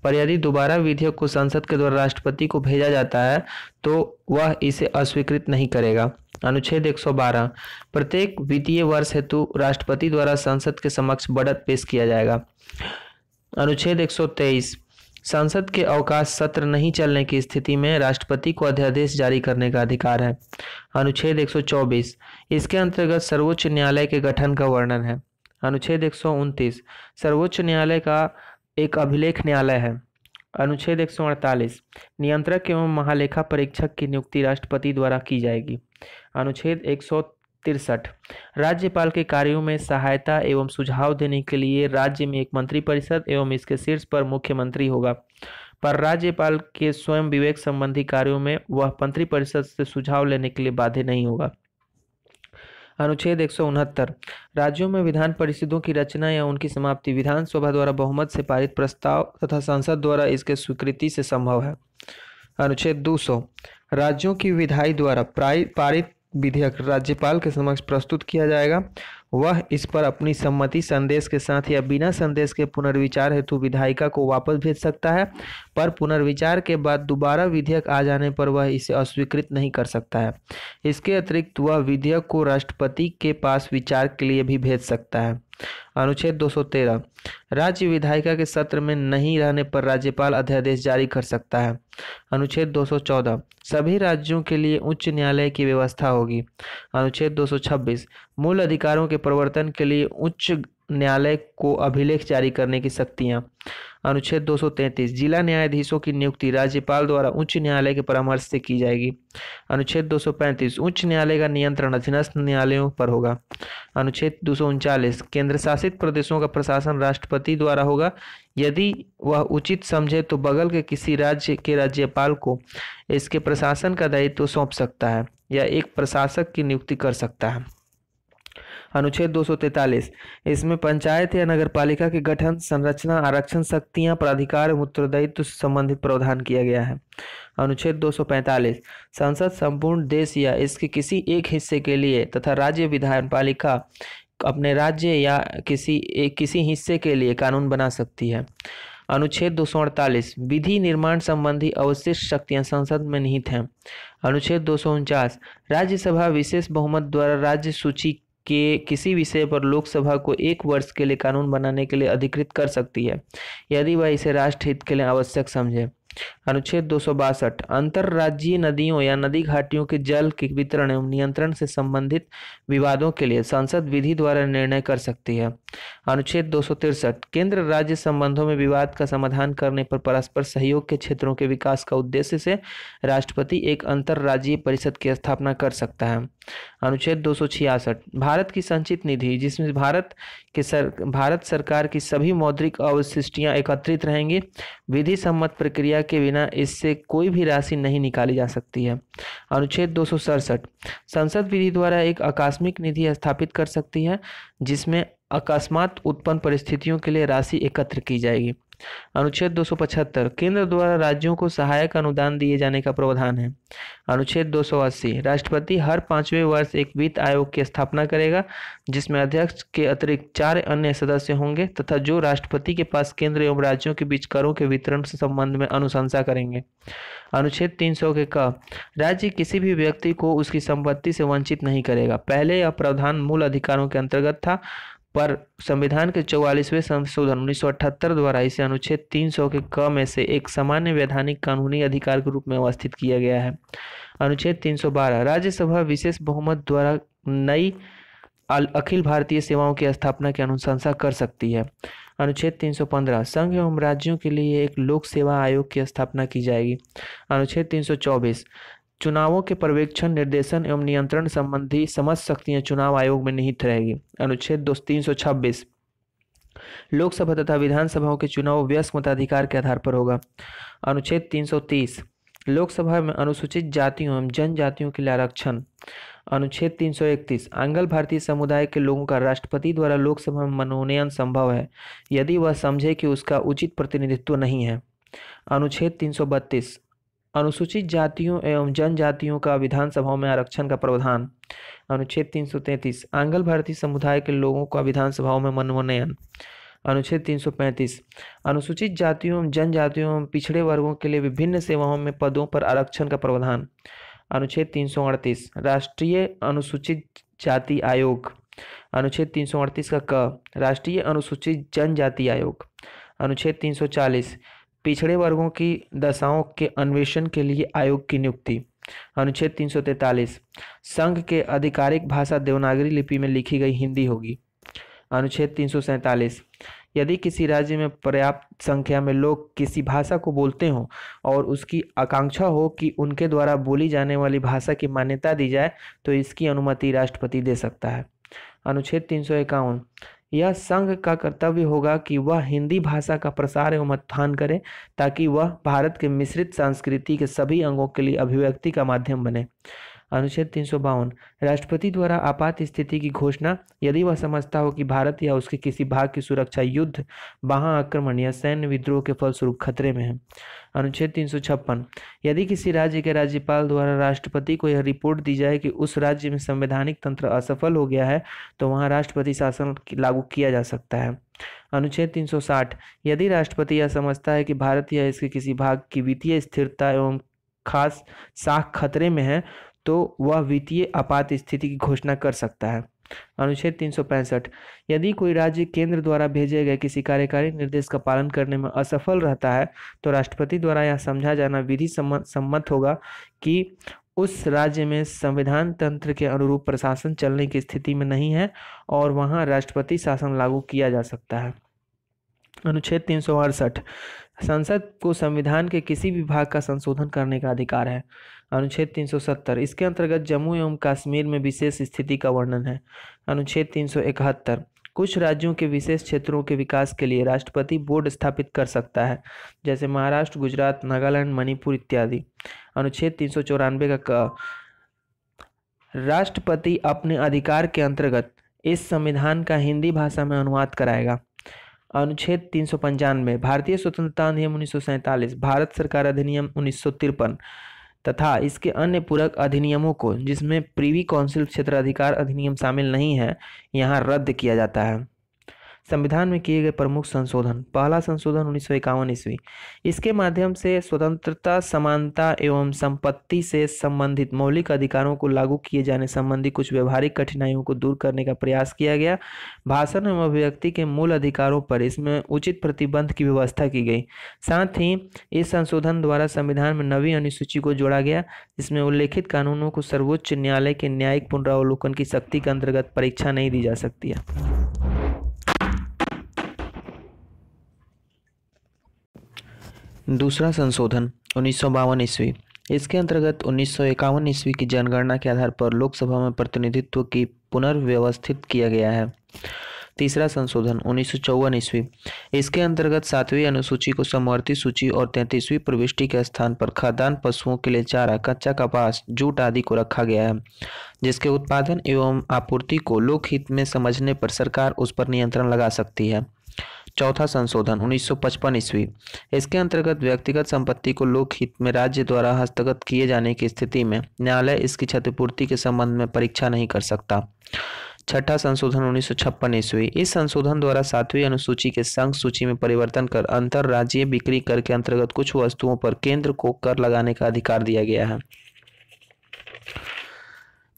पर यदि दोबारा विधेयक को संसद के द्वारा राष्ट्रपति को भेजा जाता है तो वह इसे अस्वीकृत नहीं करेगा। अनुच्छेद 112 प्रत्येक वित्तीय वर्ष हेतु राष्ट्रपति द्वारा संसद के समक्ष बजट पेश किया जाएगा। अनुच्छेद 123 संसद के अवकाश सत्र नहीं चलने की स्थिति में राष्ट्रपति को अध्यादेश जारी करने का अधिकार है। अनुच्छेद 124 इसके अंतर्गत सर्वोच्च न्यायालय के गठन का वर्णन है। अनुच्छेद एक सौ उनतीस, सर्वोच्च न्यायालय का एक अभिलेख न्यायालय है। अनुच्छेद 148 नियंत्रक एवं महालेखा परीक्षक की नियुक्ति राष्ट्रपति द्वारा की जाएगी। अनुच्छेद एक सौ तिरसठ। राज्यपाल के कार्यों में सहायता एवं सुझाव देने के लिए राज्य में एक मंत्रिपरिषद एवं इसके शीर्ष पर मुख्यमंत्री होगा। पर राज्यपाल के स्वयं विवेक संबंधी कार्यों में वह मंत्रिपरिषद से सुझाव लेने के लिए बाध्य नहीं होगा। अनुच्छेद एक सौ उनहत्तर। राज्यों में विधान परिषदों की रचना या उनकी समाप्ति विधानसभा द्वारा बहुमत से पारित प्रस्ताव तथा संसद द्वारा इसके स्वीकृति से संभव है। अनुच्छेद 200 राज्यों की विधायी द्वारा पारित विधेयक राज्यपाल के समक्ष प्रस्तुत किया जाएगा। वह इस पर अपनी सम्मति संदेश के साथ या बिना संदेश के पुनर्विचार हेतु विधायिका को वापस भेज सकता है, पर पुनर्विचार के बाद दोबारा विधेयक आ जाने पर वह इसे अस्वीकृत नहीं कर सकता है। इसके अतिरिक्त वह विधेयक को राष्ट्रपति के पास विचार के लिए भी भेज सकता है। अनुच्छेद 213 राज्य विधायिका के सत्र में नहीं रहने पर राज्यपाल अध्यादेश जारी कर सकता है। अनुच्छेद 214 सभी राज्यों के लिए उच्च न्यायालय की व्यवस्था होगी। अनुच्छेद 226 मूल अधिकारों के प्रवर्तन के लिए उच्च न्यायालय को अभिलेख जारी करने की शक्तियाँ। अनुच्छेद 233 जिला न्यायाधीशों की नियुक्ति राज्यपाल द्वारा उच्च न्यायालय के परामर्श से की जाएगी। अनुच्छेद 235 उच्च न्यायालय का नियंत्रण अधीनस्थ न्यायालयों पर होगा। अनुच्छेद दो केंद्र शासित प्रदेशों का प्रशासन राष्ट्रपति द्वारा होगा। यदि वह उचित समझे तो बगल के किसी राज्य के राज्यपाल को इसके प्रशासन का दायित्व तो सौंप सकता है या एक प्रशासक की नियुक्ति कर सकता है। अनुच्छेद 243 इसमें पंचायत या नगर पालिका के गठन, संरचना, आरक्षण शक्तियाँ, प्राधिकार उत्तरदायित्व से संबंधित प्रावधान किया गया है। अनुच्छेद 245 संसद संपूर्ण देश या इसके किसी एक हिस्से के लिए तथा राज्य विधान पालिका अपने राज्य या किसी एक, किसी हिस्से के लिए कानून बना सकती है। अनुच्छेद दो सौ अड़तालीस। विधि निर्माण संबंधी अवशिष्ट शक्तियाँ संसद में निहित हैं। अनुच्छेद दो राज्यसभा विशेष बहुमत द्वारा राज्य सूची के किसी विषय पर लोकसभा को एक वर्ष के लिए कानून बनाने के लिए अधिकृत कर सकती है। यदि वह इसे राष्ट्रहित के लिए आवश्यक समझे। अनुच्छेद दो अंतरराज्यीय नदियों या नदी घाटियों के जल के वितरण एवं नियंत्रण से संबंधित विवादों के लिए संसद विधि द्वारा निर्णय कर सकती है। अनुच्छेद दो केंद्र राज्य संबंधों में विवाद का समाधान करने पर परस्पर सहयोग के क्षेत्रों के विकास का उद्देश्य से राष्ट्रपति एक अंतरराज्यीय परिषद की स्थापना कर सकता है। अनुच्छेद दो सौ छियासठ, भारत की संचित निधि, जिसमें भारत के सर, भारत सरकार की सभी मौद्रिक अवशिष्टियाँ एकत्रित रहेंगी विधि सम्मत प्रक्रिया के बिना इससे कोई भी राशि नहीं निकाली जा सकती है। अनुच्छेद दो सौ सड़सठ, संसद विधि द्वारा एक आकस्मिक निधि स्थापित कर सकती है, जिसमें अकस्मात उत्पन्न परिस्थितियों के लिए राशि एकत्र की जाएगी। अनुच्छेद 275 केंद्र द्वारा राज्यों को सहायक अनुदान दिए जाने का प्रावधान है। अनुच्छेद 280 राष्ट्रपति हर पाँचवें वर्ष एक वित्त आयोग की स्थापना करेगा, जिसमें अध्यक्ष के अतिरिक्त चार अन्य सदस्य होंगे तथा जो राष्ट्रपति के पास केंद्र एवं राज्यों के बीच करों के वितरण से संबंध में अनुशंसा करेंगे। अनुच्छेद 300 के क, राज्य किसी भी व्यक्ति को उसकी संपत्ति से वंचित नहीं करेगा। पहले यह प्रावधान मूल अधिकारों के अंतर्गत था पर संविधान के चौवालीसवें संशोधन उन्नीस द्वारा इसे अनुच्छेद 300 के क में से एक सामान्य वैधानिक कानूनी अधिकार के रूप में अवस्थित किया गया है। अनुच्छेद 312 राज्यसभा विशेष बहुमत द्वारा नई अखिल भारतीय सेवाओं की स्थापना की अनुशंसा कर सकती है। अनुच्छेद 315 संघ एवं राज्यों के लिए एक लोक सेवा आयोग की स्थापना की जाएगी। अनुच्छेद 324 चुनावों के पर्यवेक्षण, निर्देशन एवं नियंत्रण संबंधी समस्त शक्तियाँ चुनाव आयोग में निहित रहेगी। अनुच्छेद दो तीन सौ छब्बीस। लोकसभा तथा विधानसभाओं के चुनाव व्यस्क मताधिकार के आधार पर होगा। अनुच्छेद 330 लोकसभा में अनुसूचित जातियों एवं जनजातियों के लिए आरक्षण। अनुच्छेद 331 आंगल भारतीय समुदाय के लोगों का राष्ट्रपति द्वारा लोकसभा में मनोनयन संभव है। यदि वह समझे कि उसका उचित प्रतिनिधित्व नहीं है। अनुच्छेद 332 अनुसूचित जातियों एवं जनजातियों का विधानसभाओं में आरक्षण का प्रावधान। अनुच्छेद 333 आंगल भारतीय समुदाय के लोगों का विधानसभाओं में मनोनयन। अनुच्छेद 335 अनुसूचित जातियों एवं जनजातियों एवं पिछड़े वर्गों के लिए विभिन्न सेवाओं में पदों पर आरक्षण का प्रावधान। अनुच्छेद तीन सौ अड़तीस, राष्ट्रीय अनुसूचित जाति आयोग। अनुच्छेद तीन सौ अड़तीस का क, राष्ट्रीय अनुसूचित जनजाति आयोग। अनुच्छेद 340 पिछड़े वर्गों की दशाओं के अन्वेषण के लिए आयोग की नियुक्ति। अनुच्छेद 343 संघ के आधिकारिक भाषा देवनागरी लिपि में लिखी गई हिंदी होगी। अनुच्छेद तीन यदि किसी राज्य में पर्याप्त संख्या में लोग किसी भाषा को बोलते हों और उसकी आकांक्षा हो कि उनके द्वारा बोली जाने वाली भाषा की मान्यता दी जाए तो इसकी अनुमति राष्ट्रपति दे सकता है। अनुच्छेद तीन सौ इक्यावन। यह संघ का कर्तव्य होगा कि वह हिंदी भाषा का प्रसार एवं उत्थान करे, ताकि वह भारत के मिश्रित संस्कृति के सभी अंगों के लिए अभिव्यक्ति का माध्यम बने। अनुच्छेद तीन सौ बावन। राष्ट्रपति द्वारा आपात स्थिति की घोषणा, यदि वह समझता हो कि भारत या उसके किसी भाग की सुरक्षा युद्ध वहाँ आक्रमण या सैन्य विद्रोह के फलस्वरूप खतरे में है। अनुच्छेद तीन यदि किसी राज्य के राज्यपाल द्वारा राष्ट्रपति को यह रिपोर्ट दी जाए कि उस राज्य में संवैधानिक तंत्र असफल हो गया है तो वहाँ राष्ट्रपति शासन लागू किया जा सकता है। अनुच्छेद 360 यदि राष्ट्रपति यह समझता है कि भारत या इसके किसी भाग की वित्तीय स्थिरता एवं खास साख खतरे में है तो वह वित्तीय आपात स्थिति की घोषणा कर सकता है। अनुच्छेद तीन सौ पैंसठ। यदि कोई राज्य केंद्र द्वारा भेजे गए किसी कार्यकारी निर्देश का पालन करने में असफल रहता है तो राष्ट्रपति द्वारा यह समझा जाना विधि सम्मत होगा कि उस राज्य में संविधान तंत्र के अनुरूप प्रशासन चलने की स्थिति में नहीं है और वहाँ राष्ट्रपति शासन लागू किया जा सकता है। अनुच्छेद तीन सौ अड़सठ। संसद को संविधान के किसी भी भाग का संशोधन करने का अधिकार है। अनुच्छेद 370 इसके अंतर्गत जम्मू एवं कश्मीर में विशेष स्थिति का वर्णन है। अनुच्छेद तीन सौ इकहत्तर। कुछ राज्यों के विशेष क्षेत्रों के विकास के लिए राष्ट्रपति बोर्ड स्थापित कर सकता है, जैसे महाराष्ट्र, गुजरात, नागालैंड, मणिपुर इत्यादि। अनुच्छेद तीन सौ चौरानवे का क, राष्ट्रपति अपने अधिकार के अंतर्गत इस संविधान का हिंदी भाषा में अनुवाद कराएगा। अनुच्छेद तीन सौ पंचानवे, भारतीय स्वतंत्रता अधिनियम उन्नीस भारत सरकार अधिनियम उन्नीस सौ तिरपन। तथा इसके अन्य पूरक अधिनियमों को, जिसमें प्रीवी काउंसिल क्षेत्राधिकार अधिनियम शामिल नहीं है, यहाँ रद्द किया जाता है। संविधान में किए गए प्रमुख संशोधन, पहला संशोधन उन्नीस सौ ईस्वी। इसके माध्यम से स्वतंत्रता, समानता एवं संपत्ति से संबंधित मौलिक अधिकारों को लागू किए जाने संबंधी कुछ व्यवहारिक कठिनाइयों को दूर करने का प्रयास किया गया। भाषण एवं अभिव्यक्ति के मूल अधिकारों पर इसमें उचित प्रतिबंध की व्यवस्था की गई। साथ ही, इस संशोधन द्वारा संविधान में नवी अनुसूची को जोड़ा गया, जिसमें उल्लेखित कानूनों को सर्वोच्च न्यायालय के न्यायिक पुनरावलोकन की शक्ति के अंतर्गत परीक्षा नहीं दी जा सकती है। दूसरा संशोधन, उन्नीस सौ बावन ईस्वी। इसके अंतर्गत उन्नीस सौ इक्यावन ईस्वी की जनगणना के आधार पर लोकसभा में प्रतिनिधित्व की पुनर्व्यवस्थित किया गया है। तीसरा संशोधन, उन्नीस सौ चौवन ईस्वी। इसके अंतर्गत सातवीं अनुसूची को समवर्ती सूची और तैंतीसवीं प्रविष्टि के स्थान पर खाद्यान्न पशुओं के लिए चारा, कच्चा कपास, जूट आदि को रखा गया है, जिसके उत्पादन एवं आपूर्ति को लोकहित में समझने पर सरकार उस पर नियंत्रण लगा सकती है। चौथा संशोधन 1955 ईस्वी। इसके अंतर्गत व्यक्तिगत संपत्ति को लोकहित में राज्य द्वारा हस्तगत किए जाने की स्थिति में न्यायालय इसकी क्षतिपूर्ति के संबंध में परीक्षा नहीं कर सकता। छठा संशोधन, उन्नीस ईस्वी। इस संशोधन द्वारा सातवीं अनुसूची के संघ सूची में परिवर्तन कर अंतर राज्य बिक्री कर के अंतर्गत कुछ वस्तुओं पर केंद्र को कर लगाने का अधिकार दिया गया है।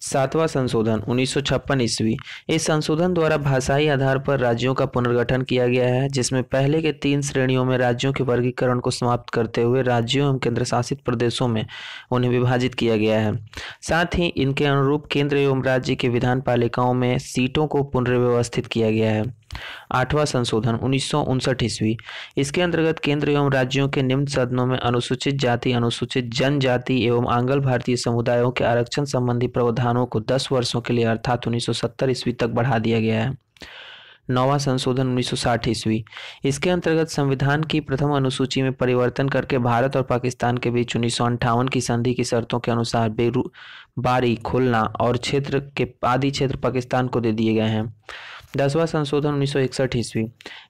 सातवां संशोधन, उन्नीस सौ छप्पन ईस्वी। इस संशोधन द्वारा भाषाई आधार पर राज्यों का पुनर्गठन किया गया है, जिसमें पहले के तीन श्रेणियों में राज्यों के वर्गीकरण को समाप्त करते हुए राज्यों एवं केंद्र शासित प्रदेशों में उन्हें विभाजित किया गया है। साथ ही इनके अनुरूप केंद्र एवं राज्य के विधान पालिकाओं में सीटों को पुनर्व्यवस्थित किया गया है। आठवां संशोधन, उन्नीस ईस्वी। इसके अंतर्गत केंद्र एवं राज्यों के निम्न सदनों में अनुसूचित जाति, अनुसूचित जनजाति एवं आंगल भारतीय समुदायों के आरक्षण संबंधी प्रावधानों को 10 वर्षों के लिए अर्थात 1970 ईस्वी तक बढ़ा दिया गया है। नौवा संशोधन 1960 ईस्वी। इसके अंतर्गत संविधान की प्रथम अनुसूची में परिवर्तन करके भारत और पाकिस्तान के बीच उन्नीस की संधि की शर्तों के अनुसार बेरू, बारी, खुलना और क्षेत्र के आदि क्षेत्र पाकिस्तान को दे दिए गए हैं। दसवां संशोधन उन्नीस सौ इकसठ ईस्वी।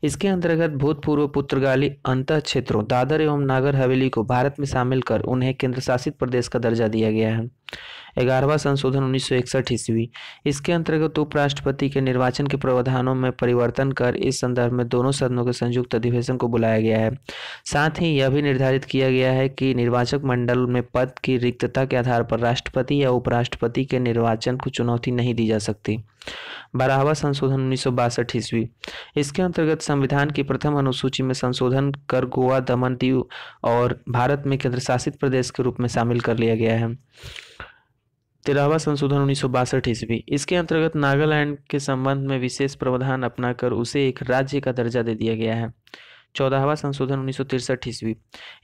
इसके अंतर्गत भूतपूर्व पुत्रगाली अंत क्षेत्रों दादर एवं नागर हवेली को भारत में शामिल कर उन्हें केंद्र शासित प्रदेश का दर्जा दिया गया है। ग्यारहवा संशोधन उन्नीस सौ इकसठ ईस्वी। इसके अंतर्गत उपराष्ट्रपति के निर्वाचन के प्रावधानों में परिवर्तन कर इस संदर्भ में दोनों सदनों के संयुक्त अधिवेशन को बुलाया गया है। साथ ही यह भी निर्धारित किया गया है कि निर्वाचक मंडल में पद की रिक्तता के आधार पर राष्ट्रपति या उपराष्ट्रपति के निर्वाचन को चुनौती नहीं दी जा सकती। बारहवा संशोधन उन्नीस सौ बासठ ईस्वी। इसके अंतर्गत संविधान की प्रथम अनुसूची में संशोधन कर गोवा दमन दीव और भारत में केंद्र शासित प्रदेश के रूप में शामिल कर लिया गया है। तेरहवा संशोधन उन्नीस ईस्वी। इसके अंतर्गत नागालैंड के संबंध में विशेष प्रावधान अपनाकर उसे एक राज्य का दर्जा दे दिया गया है। चौदहवा संशोधन उन्नीस सौ तिरसठ ईस्वी।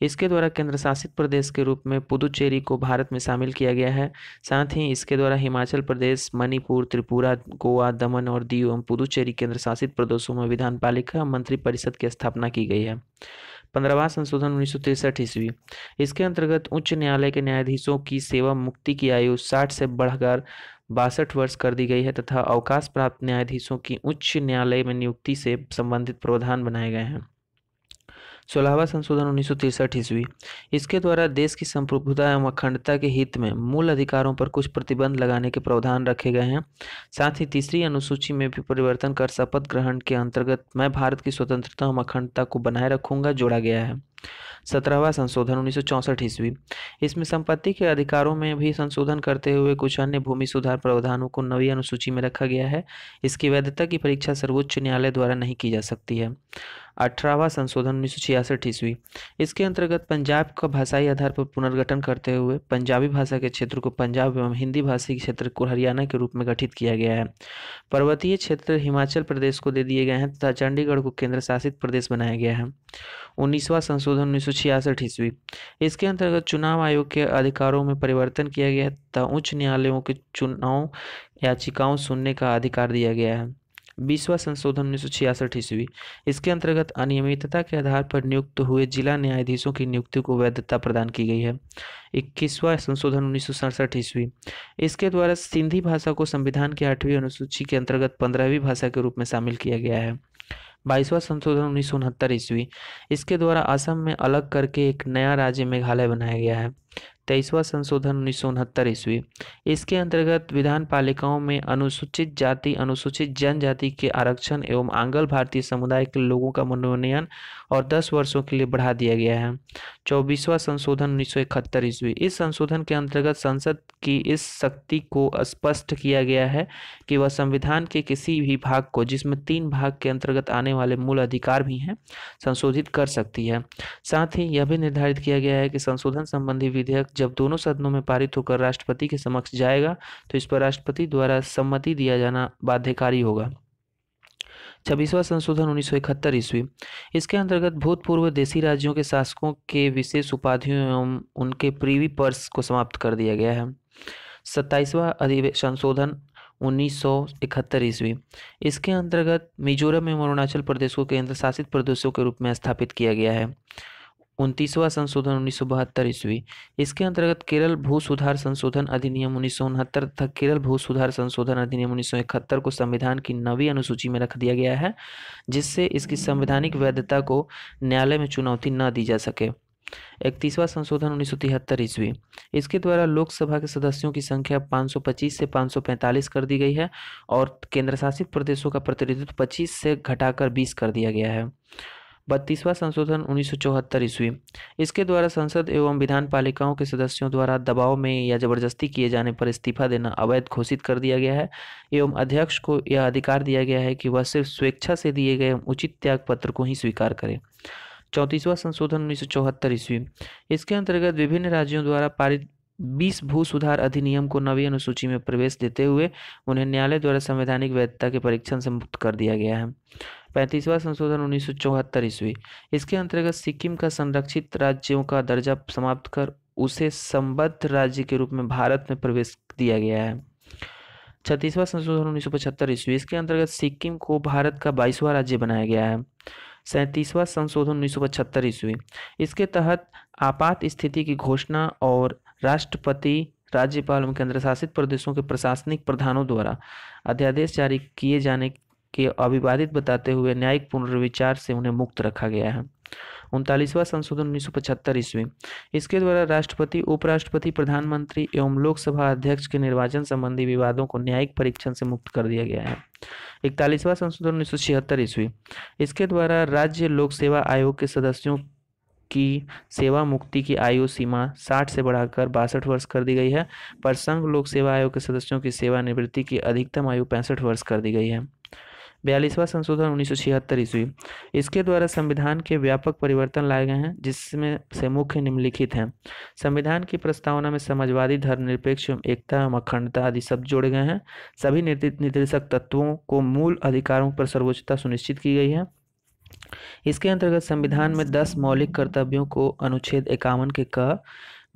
इसके द्वारा केंद्र शासित प्रदेश के रूप में पुदुचेरी को भारत में शामिल किया गया है। साथ ही इसके द्वारा हिमाचल प्रदेश, मणिपुर, त्रिपुरा, गोवा, दमन और दीव एवं पुदुचेरी केंद्र शासित प्रदेशों में विधान पालिका मंत्री परिषद की स्थापना की गई है। पंद्रहवा संशोधन उन्नीस ईस्वी। इसके अंतर्गत उच्च न्यायालय के न्यायाधीशों की सेवा मुक्ति की आयु साठ से बढ़कर बासठ वर्ष कर दी गई है तथा अवकाश प्राप्त न्यायाधीशों की उच्च न्यायालय में नियुक्ति से संबंधित प्रावधान बनाए गए हैं। सोलहवा संशोधन उन्नीस सौ तिरसठ ईस्वी। इसके द्वारा देश की संप्रभुता एवं अखंडता के हित में मूल अधिकारों पर कुछ प्रतिबंध लगाने के प्रावधान रखे गए हैं। साथ ही तीसरी अनुसूची में भी परिवर्तन कर शपथ ग्रहण के अंतर्गत मैं भारत की स्वतंत्रता एवं अखंडता को बनाए रखूँगा, जोड़ा गया है। सत्रहवा संशोधन उन्नीस सौ चौंसठ ईस्वी। इसमें संपत्ति के अधिकारों में भी संशोधन करते हुए कुछ अन्य भूमि सुधार प्रावधानों को नवी अनुसूची में रखा गया है। इसकी वैधता की परीक्षा सर्वोच्च न्यायालय द्वारा नहीं की जा सकती है। अठारहवा संशोधन उन्नीस सौ छियासठ ईस्वी। इसके अंतर्गत पंजाब का भाषाई आधार पर पुनर्गठन करते हुए पंजाबी भाषा के क्षेत्र को पंजाब एवं हिंदी भाषी क्षेत्र को हरियाणा के रूप में गठित किया गया है। पर्वतीय क्षेत्र हिमाचल प्रदेश को दे दिए गए हैं तथा चंडीगढ़ को केंद्र शासित प्रदेश बनाया गया है। उन्नीसवा संशोधन उन्नीस सौ छियासठ ईस्वी। इसके अंतर्गत चुनाव आयोग के अधिकारों में परिवर्तन किया गया तथा उच्च न्यायालयों के चुनाव याचिकाओं सुनने का अधिकार दिया गया है। बीसवा संशोधन उन्नीस सौ छियासठ ईस्वी। इसके अंतर्गत अनियमितता के आधार पर नियुक्त हुए जिला न्यायाधीशों की नियुक्ति को वैधता प्रदान की गई है। इक्कीसवा संशोधन उन्नीस सौ सड़सठ ईस्वी। इसके द्वारा सिंधी भाषा को संविधान की आठवीं अनुसूची के अंतर्गत पंद्रहवीं भाषा के रूप में शामिल किया गया है। बाईसवा संशोधन उन्नीस सौ उनहत्तर ईस्वी। इसके द्वारा असम में अलग करके एक नया राज्य मेघालय बनाया गया है। तेईसवा संशोधन उन्नीस सौ उनहत्तर ईस्वी। इसके अंतर्गत विधान पालिकाओं में अनुसूचित जाति, अनुसूचित जनजाति के आरक्षण एवं आंगल भारतीय समुदाय के लोगों का मनोनयन और 10 वर्षों के लिए बढ़ा दिया गया है। चौबीसवा संशोधन उन्नीस सौ इकहत्तर ईस्वी। इस संशोधन के अंतर्गत संसद की इस शक्ति को स्पष्ट किया गया है कि वह संविधान के किसी भी भाग को, जिसमें तीन भाग के अंतर्गत आने वाले मूल अधिकार भी हैं, संशोधित कर सकती है। साथ ही यह भी निर्धारित किया गया है कि संशोधन संबंधी विधेयक जब दोनों सदनों में पारित होकर राष्ट्रपति के समक्ष जाएगा तो इस पर राष्ट्रपति द्वारा सम्मति दिया जाना बाध्यकारी होगा। छब्बीसवा संशोधन उन्नीस सौ इकहत्तर ईस्वी। इसके अंतर्गत भूतपूर्व देशी राज्यों के शासकों के विशेष उपाधियों एवं उनके प्रीवी पर्स को समाप्त कर दिया गया है। सत्ताईसवा अधिवेशन संशोधन उन्नीस सौ इकहत्तर ईस्वी। इसके अंतर्गत मिजोरम एवं अरुणाचल प्रदेश को केंद्र शासित प्रदेशों के रूप में स्थापित किया गया है। उनतीसवां संशोधन उन्नीस सौ बहत्तर ईस्वी। इसके अंतर्गत केरल भू सुधार संशोधन अधिनियम उन्नीस सौ उनहत्तर तथा केरल भू सुधार संशोधन अधिनियम उन्नीस सौ इकहत्तर को संविधान की नवी अनुसूची में रख दिया गया है, जिससे इसकी संवैधानिक वैधता को न्यायालय में चुनौती न दी जा सके। इकतीसवां संशोधन उन्नीस सौ तिहत्तर ईस्वी। इसके द्वारा लोकसभा के सदस्यों की संख्या 525 से 545 कर दी गई है और केंद्र शासित प्रदेशों का प्रतिनिधित्व 25 से घटाकर 20 कर दिया गया है। बत्तीसवां संशोधन उन्नीस सौ चौहत्तर ईस्वी। इसके द्वारा संसद एवं विधान पालिकाओं के सदस्यों द्वारा दबाव में या ज़बरदस्ती किए जाने पर इस्तीफा देना अवैध घोषित कर दिया गया है, एवं अध्यक्ष को यह अधिकार दिया गया है कि वह सिर्फ़ स्वेच्छा से दिए गए उचित त्याग पत्र को ही स्वीकार करे। चौंतीसवां संशोधन उन्नीस सौ चौहत्तर ईस्वी। इसके अंतर्गत विभिन्न राज्यों द्वारा पारित बीस भू सुधार अधिनियम को नवी अनुसूची में प्रवेश देते हुए उन्हें न्यायालय द्वारा संवैधानिक वैधता के परीक्षण से मुक्त कर दिया गया है। पैंतीसवां संशोधन उन्नीस सौ चौहत्तर ईस्वी। इसके अंतर्गत सिक्किम का संरक्षित राज्यों का दर्जा समाप्त कर उसे संबद्ध राज्य के रूप में भारत में प्रवेश दिया गया है। छत्तीसवां संशोधन उन्नीस ईस्वी। इसके अंतर्गत सिक्किम को भारत का बाईसवां राज्य बनाया गया है। सैंतीसवां संशोधन उन्नीस सौ ईस्वी। इसके तहत आपात स्थिति की घोषणा और राष्ट्रपति, राज्यपाल एवं केंद्र शासित प्रदेशों के प्रशासनिक प्रधानों द्वारा अध्यादेश जारी किए जाने के अविवादित बताते हुए न्यायिक पुनर्विचार से उन्हें मुक्त रखा गया है। उनतालीसवां संशोधन उन्नीस ईस्वी। इसके द्वारा राष्ट्रपति, उपराष्ट्रपति, प्रधानमंत्री एवं लोकसभा अध्यक्ष के निर्वाचन संबंधी विवादों को न्यायिक परीक्षण से मुक्त कर दिया गया है। इकतालीसवां संशोधन उन्नीस ईस्वी। इसके द्वारा राज्य लोक सेवा आयोग के सदस्यों की सेवा मुक्ति की आयु सीमा 60 से बढ़ाकर बासठ वर्ष कर दी गई है। पर संघ लोक सेवा आयोग के सदस्यों की सेवानिवृत्ति की अधिकतम आयु पैंसठ वर्ष कर दी गई है। बयालीसवां संशोधन उन्नीस सौ छिहत्तर ईस्वी। इसके द्वारा संविधान के व्यापक परिवर्तन लाए गए हैं, जिसमें से मुख्य निम्नलिखित हैं। संविधान की प्रस्तावना में समाजवादी, धर्मनिरपेक्ष, एकता एवं अखंडता आदि शब्द जोड़े गए हैं। सभी निर्देशक तत्वों को मूल अधिकारों पर सर्वोच्चता सुनिश्चित की गई है। इसके अंतर्गत संविधान में दस मौलिक कर्तव्यों को अनुच्छेद इक्यावन के क,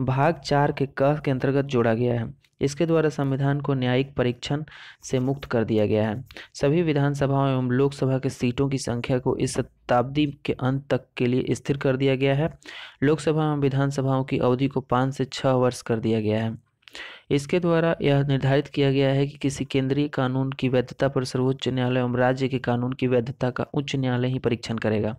भाग चार के क के अंतर्गत जोड़ा गया है। इसके द्वारा संविधान को न्यायिक परीक्षण से मुक्त कर दिया गया है। सभी विधानसभाओं एवं लोकसभा के सीटों की संख्या को इस शताब्दी के अंत तक के लिए स्थिर कर दिया गया है। लोकसभा एवं विधानसभाओं की अवधि को पाँच से छः वर्ष कर दिया गया है। इसके द्वारा यह निर्धारित किया गया है कि किसी केंद्रीय कानून की वैधता पर सर्वोच्च न्यायालय एवं राज्य के कानून की वैधता का उच्च न्यायालय ही परीक्षण करेगा।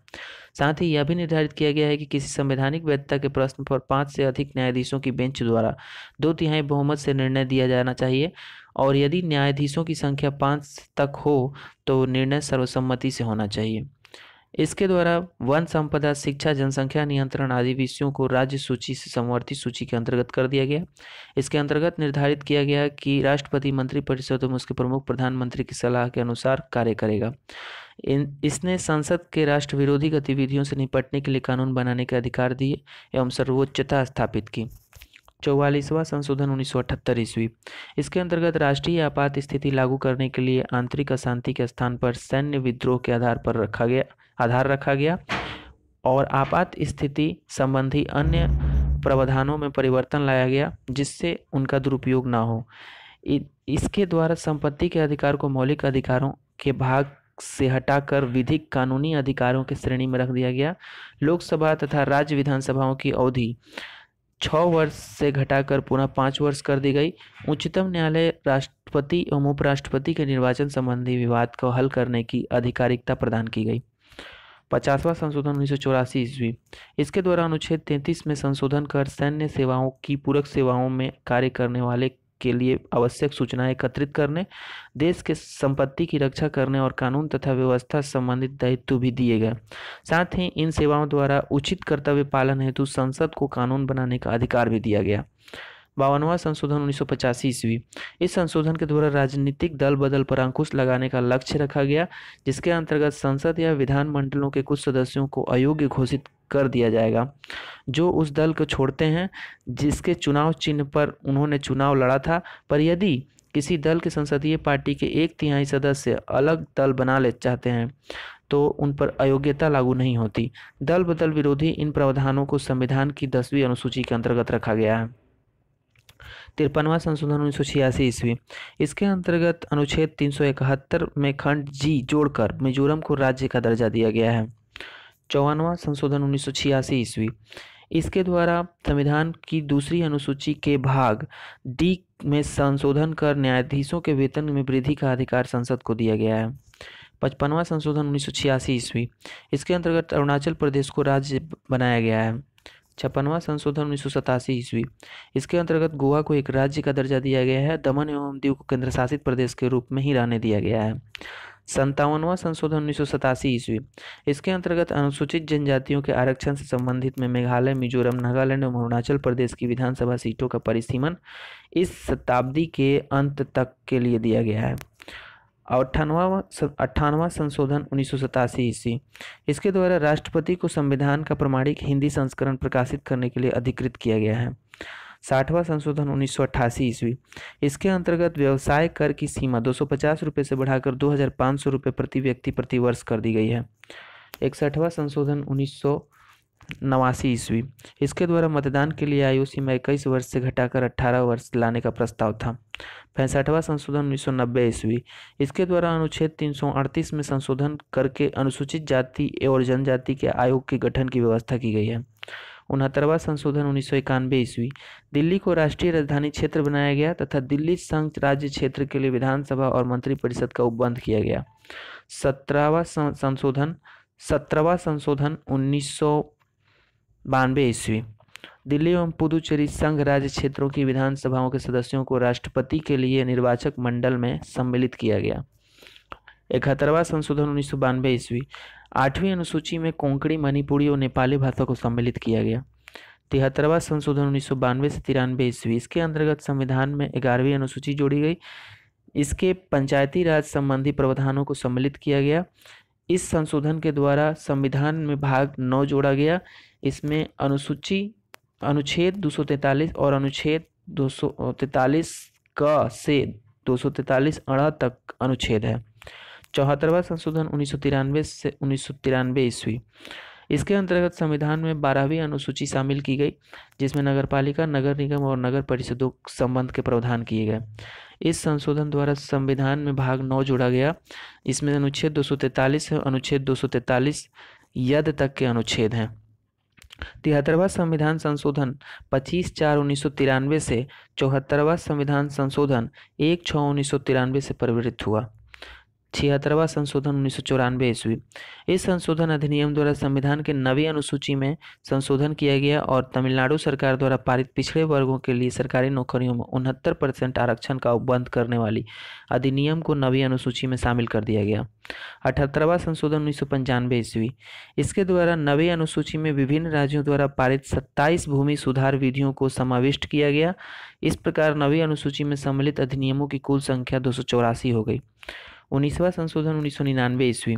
साथ ही यह भी निर्धारित किया गया है कि किसी संवैधानिक वैधता के प्रश्न पर पाँच से अधिक न्यायाधीशों की बेंच द्वारा दो तिहाई बहुमत से निर्णय दिया जाना चाहिए और यदि न्यायाधीशों की संख्या पाँच तक हो तो निर्णय सर्वसम्मति से होना चाहिए। इसके द्वारा वन संपदा, शिक्षा, जनसंख्या नियंत्रण आदि विषयों को राज्य सूची से समवर्ती सूची के अंतर्गत कर दिया गया। इसके अंतर्गत निर्धारित किया गया कि राष्ट्रपति मंत्रिपरिषद एवं उसके प्रमुख प्रधानमंत्री की सलाह के अनुसार कार्य करेगा। इन, इसने संसद के राष्ट्र विरोधी गतिविधियों से निपटने के लिए कानून बनाने के अधिकार दिए एवं सर्वोच्चता स्थापित की। चौवालीसवां संशोधन उन्नीस सौ अठहत्तर ईस्वी। इसके अंतर्गत राष्ट्रीय आपात स्थिति लागू करने के लिए आंतरिक अशांति के स्थान पर सैन्य विद्रोह के आधार पर रखा गया, आधार रखा गया और आपात स्थिति संबंधी अन्य प्रावधानों में परिवर्तन लाया गया जिससे उनका दुरुपयोग ना हो। इसके द्वारा संपत्ति के अधिकार को मौलिक अधिकारों के भाग से हटाकर विधिक कानूनी अधिकारों की श्रेणी में रख दिया गया। लोकसभा तथा राज्य विधानसभाओं की अवधि। छः वर्ष से घटाकर पुनः पाँच वर्ष कर दी गई। उच्चतम न्यायालय राष्ट्रपति एवं उपराष्ट्रपति के निर्वाचन संबंधी विवाद को हल करने की आधिकारिकता प्रदान की गई। पचासवां संशोधन उन्नीस सौ चौरासी ईस्वी। इसके द्वारा अनुच्छेद तैंतीस में संशोधन कर सैन्य सेवाओं की पूरक सेवाओं में कार्य करने वाले के लिए आवश्यक सूचनाएँ एकत्रित करने, देश के संपत्ति की रक्षा करने और कानून तथा व्यवस्था संबंधित दायित्व भी दिए गए। साथ ही इन सेवाओं द्वारा उचित कर्तव्य पालन हेतु संसद को कानून बनाने का अधिकार भी दिया गया। बावनवा संशोधन उन्नीस ईस्वी। इस संशोधन के द्वारा राजनीतिक दल बदल पर अंकुश लगाने का लक्ष्य रखा गया, जिसके अंतर्गत संसद या विधानमंडलों के कुछ सदस्यों को अयोग्य घोषित कर दिया जाएगा। जो उस दल को छोड़ते हैं, जिसके चुनाव चिन्ह पर उन्होंने चुनाव लड़ा था, पर यदि किसी दल के संसदीय पार्टी के एक तिहाई सदस्य अलग दल बना ले चाहते हैं तो उन पर अयोग्यता लागू नहीं होती। दल बदल विरोधी इन प्रावधानों को संविधान की दसवीं अनुसूची के अंतर्गत रखा गया है। तिरपनवा संशोधन उन्नीस सौ छियासी ईस्वी। इसके अंतर्गत अनुच्छेद तीन सौ इकहत्तर में खंड जी जोड़कर मिजोरम को राज्य का दर्जा दिया गया है। चौवनवा संशोधन उन्नीस सौ छियासी ईस्वी। इसके द्वारा संविधान की दूसरी अनुसूची के भाग डी में संशोधन कर न्यायाधीशों के वेतन में वृद्धि का अधिकार संसद को दिया गया है। पचपनवा संशोधन उन्नीस सौ छियासी ईस्वी। इसके अंतर्गत अरुणाचल प्रदेश को राज्य बनाया गया है। छप्पनवा संशोधन उन्नीस सौ सतासी ईस्वी। इसके अंतर्गत गोवा को एक राज्य का दर्जा दिया गया है, दमन एवं दीव को केंद्र शासित प्रदेश के रूप में ही रहने दिया गया है। संतावनवा संशोधन उन्नीस सौ सतासी ईस्वी। इसके अंतर्गत अनुसूचित जनजातियों के आरक्षण से संबंधित में मेघालय, मिजोरम, नागालैंड एवं अरुणाचल प्रदेश की विधानसभा सीटों का परिसीमन इस शताब्दी के अंत तक के लिए दिया गया है। और अट्ठानवा अट्ठानवा संशोधन उन्नीस सौ सतासी ईस्वी। इसके द्वारा राष्ट्रपति को संविधान का प्रमाणिक हिंदी संस्करण प्रकाशित करने के लिए अधिकृत किया गया है। साठवां संशोधन उन्नीस सौ अट्ठासी ईस्वी। इसके अंतर्गत व्यवसाय कर की सीमा दो सौ से बढ़ाकर दो हज़ार प्रति व्यक्ति प्रति वर्ष कर दी गई है। इकसठवां संशोधन उन्नीस सौ नवासी ईस्वी। इसके द्वारा मतदान के लिए आयु सीमा इक्कीस वर्ष से घटाकर अट्ठारह वर्ष लाने का प्रस्ताव था। पैंसठवा संशोधन उन्नीस सौ नब्बे ईस्वी। इसके द्वारा अनुच्छेद तीन सौ अड़तीस में संशोधन करके अनुसूचित जाति और जनजाति के आयोग के गठन की व्यवस्था की गई है। उनहत्तरवा संशोधन उन्नीस सौ इक्यानवे ईस्वी। दिल्ली को राष्ट्रीय राजधानी क्षेत्र बनाया गया तथा दिल्ली संघ राज्य क्षेत्र के लिए विधानसभा और मंत्रिपरिषद का उपबंध किया गया। सत्रहवा संशोधन सत्रहवा संशोधन उन्नीस सौ बानवे ईस्वी। दिल्ली एवं पुदुचेरी संघ राज्य क्षेत्रों की विधानसभाओं के सदस्यों को राष्ट्रपति के लिए निर्वाचक मंडल में सम्मिलित किया गया। इकहत्तरवा संशोधन उन्नीस सौ बानवे ईस्वी। आठवीं अनुसूची में कोंकणी, मणिपुरी और नेपाली भाषा को सम्मिलित किया गया। तिहत्तरवा संशोधन उन्नीस सौ बानवे से तिरानवे ईस्वी। इसके अंतर्गत संविधान में ग्यारहवीं अनुसूची जोड़ी गई। इसके पंचायती राज संबंधी प्रावधानों को सम्मिलित किया गया। इस संशोधन के द्वारा संविधान में भाग नौ जोड़ा गया। इसमें अनुसूची, अनुच्छेद 243 और अनुच्छेद 243 क से 243 अड़ा तक अनुच्छेद है। चौहत्तरवा संशोधन उन्नीस सौ तिरानवे से उन्नीस सौ तिरानवे ईस्वी। इसके अंतर्गत संविधान में बारहवीं अनुसूची शामिल की गई, जिसमें नगरपालिका, नगर निगम और नगर परिषदों संबंध के प्रावधान किए गए। इस संशोधन द्वारा संविधान में भाग नौ जोड़ा गया इसमें अनुच्छेद 243 है अनुच्छेद 243 यद तक के अनुच्छेद हैं। तिहत्तरवा संविधान संशोधन 25 चार उन्नीस से चौहत्तरवा संविधान संशोधन एक छः उन्नीस से परिवर्तित हुआ। छिहत्तरवा संशोधन उन्नीस सौ चौरानवे ईस्वी। इस संशोधन अधिनियम द्वारा संविधान के नवी अनुसूची में संशोधन किया गया और तमिलनाडु सरकार द्वारा पारित पिछड़े वर्गों के लिए सरकारी नौकरियों में उनहत्तर परसेंट आरक्षण का उपबंध करने वाली अधिनियम को नवी अनुसूची में शामिल कर दिया गया। अठहत्तरवा संशोधन उन्नीस सौ पंचानवे ईस्वी। इसके द्वारा नवी अनुसूची में विभिन्न राज्यों द्वारा पारित सत्ताईस भूमि सुधार विधियों को समाविष्ट किया गया। इस प्रकार नवी अनुसूची में सम्मिलित अधिनियमों की कुल संख्या दो सौ चौरासी हो गई। उन्नीसवा संशोधन उन्नीस सौ निन्यानवे ईस्वी।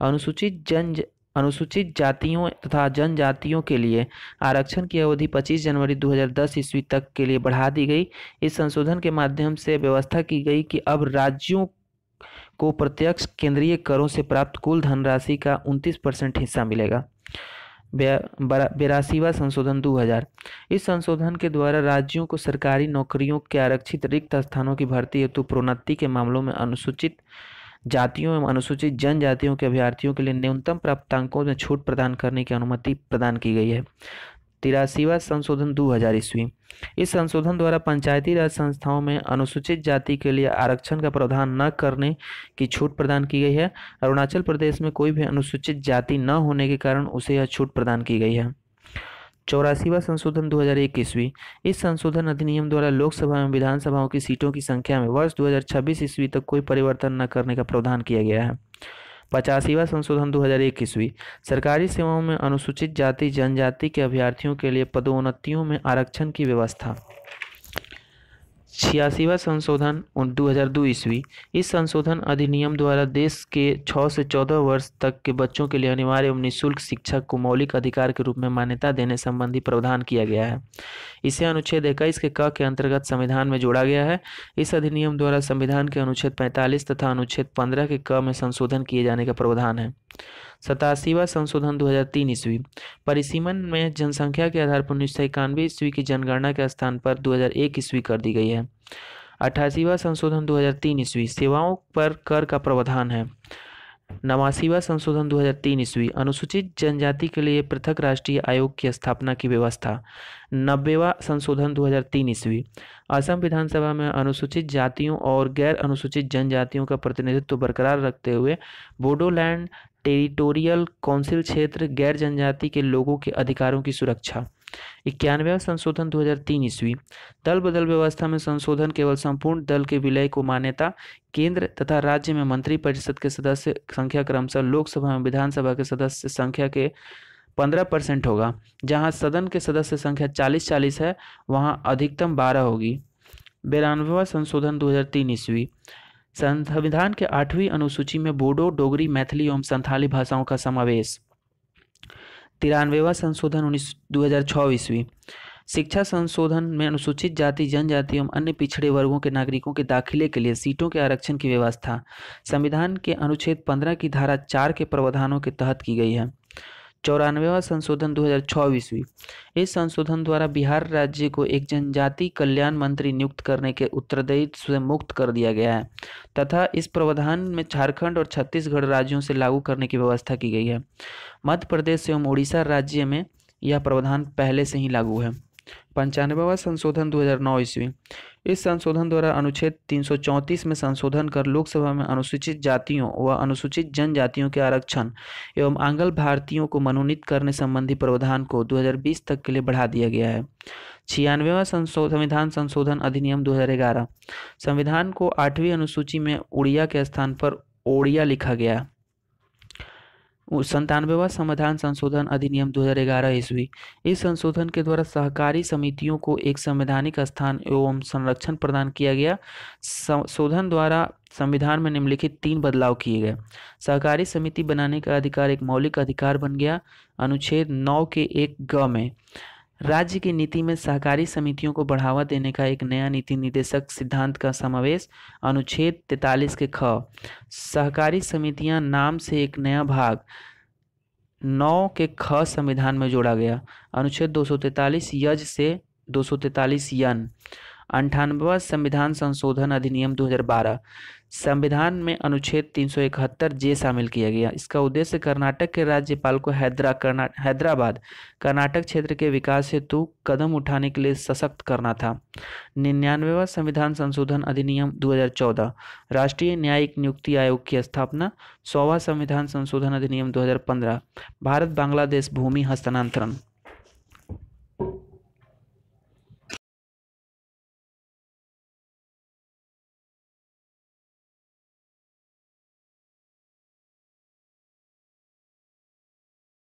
अनुसूचित जन अनुसूचित जातियों तथा जनजातियों के लिए आरक्षण की अवधि 25 जनवरी 2010 ईस्वी तक के लिए बढ़ा दी गई। इस संशोधन के माध्यम से व्यवस्था की गई कि अब राज्यों को प्रत्यक्ष केंद्रीय करों से प्राप्त कुल धनराशि का 29 परसेंट हिस्सा मिलेगा। बेरासीवा संशोधन 2000 इस संशोधन के द्वारा राज्यों को सरकारी नौकरियों के आरक्षित रिक्त स्थानों की भर्ती हेतु प्रोन्नति के मामलों में अनुसूचित जातियों एवं अनुसूचित जनजातियों के अभ्यर्थियों के लिए न्यूनतम प्राप्तांकों में छूट प्रदान करने की अनुमति प्रदान की गई है। तिरासीवा संशोधन 2000 ईस्वी। इस संशोधन द्वारा पंचायती राज संस्थाओं में अनुसूचित जाति के लिए आरक्षण का प्रावधान न करने की छूट प्रदान की गई है। अरुणाचल प्रदेश में कोई भी अनुसूचित जाति न होने के कारण उसे यह छूट प्रदान की गई है। चौरासीवा संशोधन 2001 ईस्वी। इस संशोधन अधिनियम द्वारा लोकसभा एवं विधानसभाओं की सीटों की संख्या में वर्ष 2026 ईस्वी तक कोई परिवर्तन न करने का प्रावधान किया गया है। पचासीवा संशोधन 2001 ईस्वी। सरकारी सेवाओं में अनुसूचित जाति, जनजाति के अभ्यर्थियों के लिए पदोन्नतियों में आरक्षण की व्यवस्था। छियासीवा संशोधन दो हज़ार दो ईस्वी। इस संशोधन अधिनियम द्वारा देश के 6 से 14 वर्ष तक के बच्चों के लिए अनिवार्य एवं निःशुल्क शिक्षा को मौलिक अधिकार के रूप में मान्यता देने संबंधी प्रावधान किया गया है। इसे अनुच्छेद इक्कीस के क के अंतर्गत संविधान में जोड़ा गया है। इस अधिनियम द्वारा संविधान के अनुच्छेद पैंतालीस तथा अनुच्छेद पंद्रह के क में संशोधन किए जाने का प्रावधान है। सतासीवा संशोधन 2003 ईस्वी। परिसीमन में जनसंख्या के आधार पर उन्नीस सौ इक्यानवे ईस्वी की जनगणना के स्थान पर 2001 ईस्वी कर दी गई है। अठासीवा संशोधन 2003 ईस्वी। सेवाओं पर कर का प्रावधान है। नवासीवा संशोधन 2003 ईस्वी। अनुसूचित जनजाति के लिए पृथक राष्ट्रीय आयोग की स्थापना की व्यवस्था। नब्बेवा संशोधन 2003 ईस्वी। असम विधानसभा में अनुसूचित जातियों और गैर अनुसूचित जनजातियों का प्रतिनिधित्व बरकरार रखते हुए बोडोलैंड टेरिटोरियल काउंसिल क्षेत्र गैर जनजाति के लोगों के अधिकारों की सुरक्षा। इक्यानवे संशोधन 2003 ईस्वी। दल बदल व्यवस्था में संशोधन केवल संपूर्ण दल के विलय को मान्यता, केंद्र तथा राज्य में मंत्री परिषद के सदस्य संख्या क्रमशः लोकसभा में विधानसभा के सदस्य संख्या के पंद्रह परसेंट होगा। जहाँ सदन के सदस्य संख्या चालीस चालीस है, वहाँ अधिकतम बारह होगी। बेरानवेवा संशोधन 2003 ईस्वी। संविधान के आठवीं अनुसूची में बोडो, डोगरी, मैथिली एवं संथाली भाषाओं का समावेश। तिरानवेवा संशोधन उन्नीस, दो ईस्वी शिक्षा संशोधन में अनुसूचित जाति, जनजाति एवं अन्य पिछड़े वर्गों के नागरिकों के दाखिले के लिए सीटों के आरक्षण की व्यवस्था। संविधान के अनुच्छेद पंद्रह की धारा चार के प्रावधानों के तहत की गई है। चौरानवेवा संशोधन दो हज़ार ईस्वी इस संशोधन द्वारा बिहार राज्य को एक जनजाति कल्याण मंत्री नियुक्त करने के उत्तरदायित्व से मुक्त कर दिया गया है, तथा इस प्रावधान में झारखंड और छत्तीसगढ़ राज्यों से लागू करने की व्यवस्था की गई है। मध्य प्रदेश एवं उड़ीसा राज्य में यह प्रावधान पहले से ही लागू है। पंचानवेवा संशोधन 2009 ईस्वी। इस संशोधन द्वारा अनुच्छेद 334 में संशोधन कर लोकसभा में अनुसूचित जातियों व अनुसूचित जनजातियों के आरक्षण एवं आंगल भारतीयों को मनोनीत करने संबंधी प्रावधान को 2020 तक के लिए बढ़ा दिया गया है। छियानवेवा संविधान संशोधन अधिनियम 2011 संविधान को आठवीं अनुसूची में उड़िया के स्थान पर ओडिया लिखा गया संतानवेवा समाधान संशोधन अधिनियम 2011 ईस्वी। इस संशोधन के द्वारा सहकारी समितियों को एक संवैधानिक स्थान एवं संरक्षण प्रदान किया गया। संशोधन द्वारा संविधान में निम्नलिखित तीन बदलाव किए गए। सहकारी समिति बनाने का अधिकार एक मौलिक अधिकार बन गया। अनुच्छेद नौ के एक ग में राज्य की नीति में सहकारी समितियों को बढ़ावा देने का एक नया नीति निर्देशक सिद्धांत का समावेश, अनुच्छेद 43 के ख। सहकारी समितियाँ नाम से एक नया भाग नौ के ख संविधान में जोड़ा गया। अनुच्छेद 243 यज से 243 यन। अंठानवा संविधान संशोधन अधिनियम 2012 संविधान में अनुच्छेद 371 जे शामिल किया गया। इसका उद्देश्य कर्नाटक के राज्यपाल को हैदरा कर्ना, हैदराबाद, कर्नाटक क्षेत्र के विकास हेतु कदम उठाने के लिए सशक्त करना था। निन्यानवेवा संविधान संशोधन अधिनियम 2014 राष्ट्रीय न्यायिक नियुक्ति आयोग की स्थापना, सौवा संविधान संशोधन अधिनियम 2015 भारत बांग्लादेश भूमि हस्तांतरण।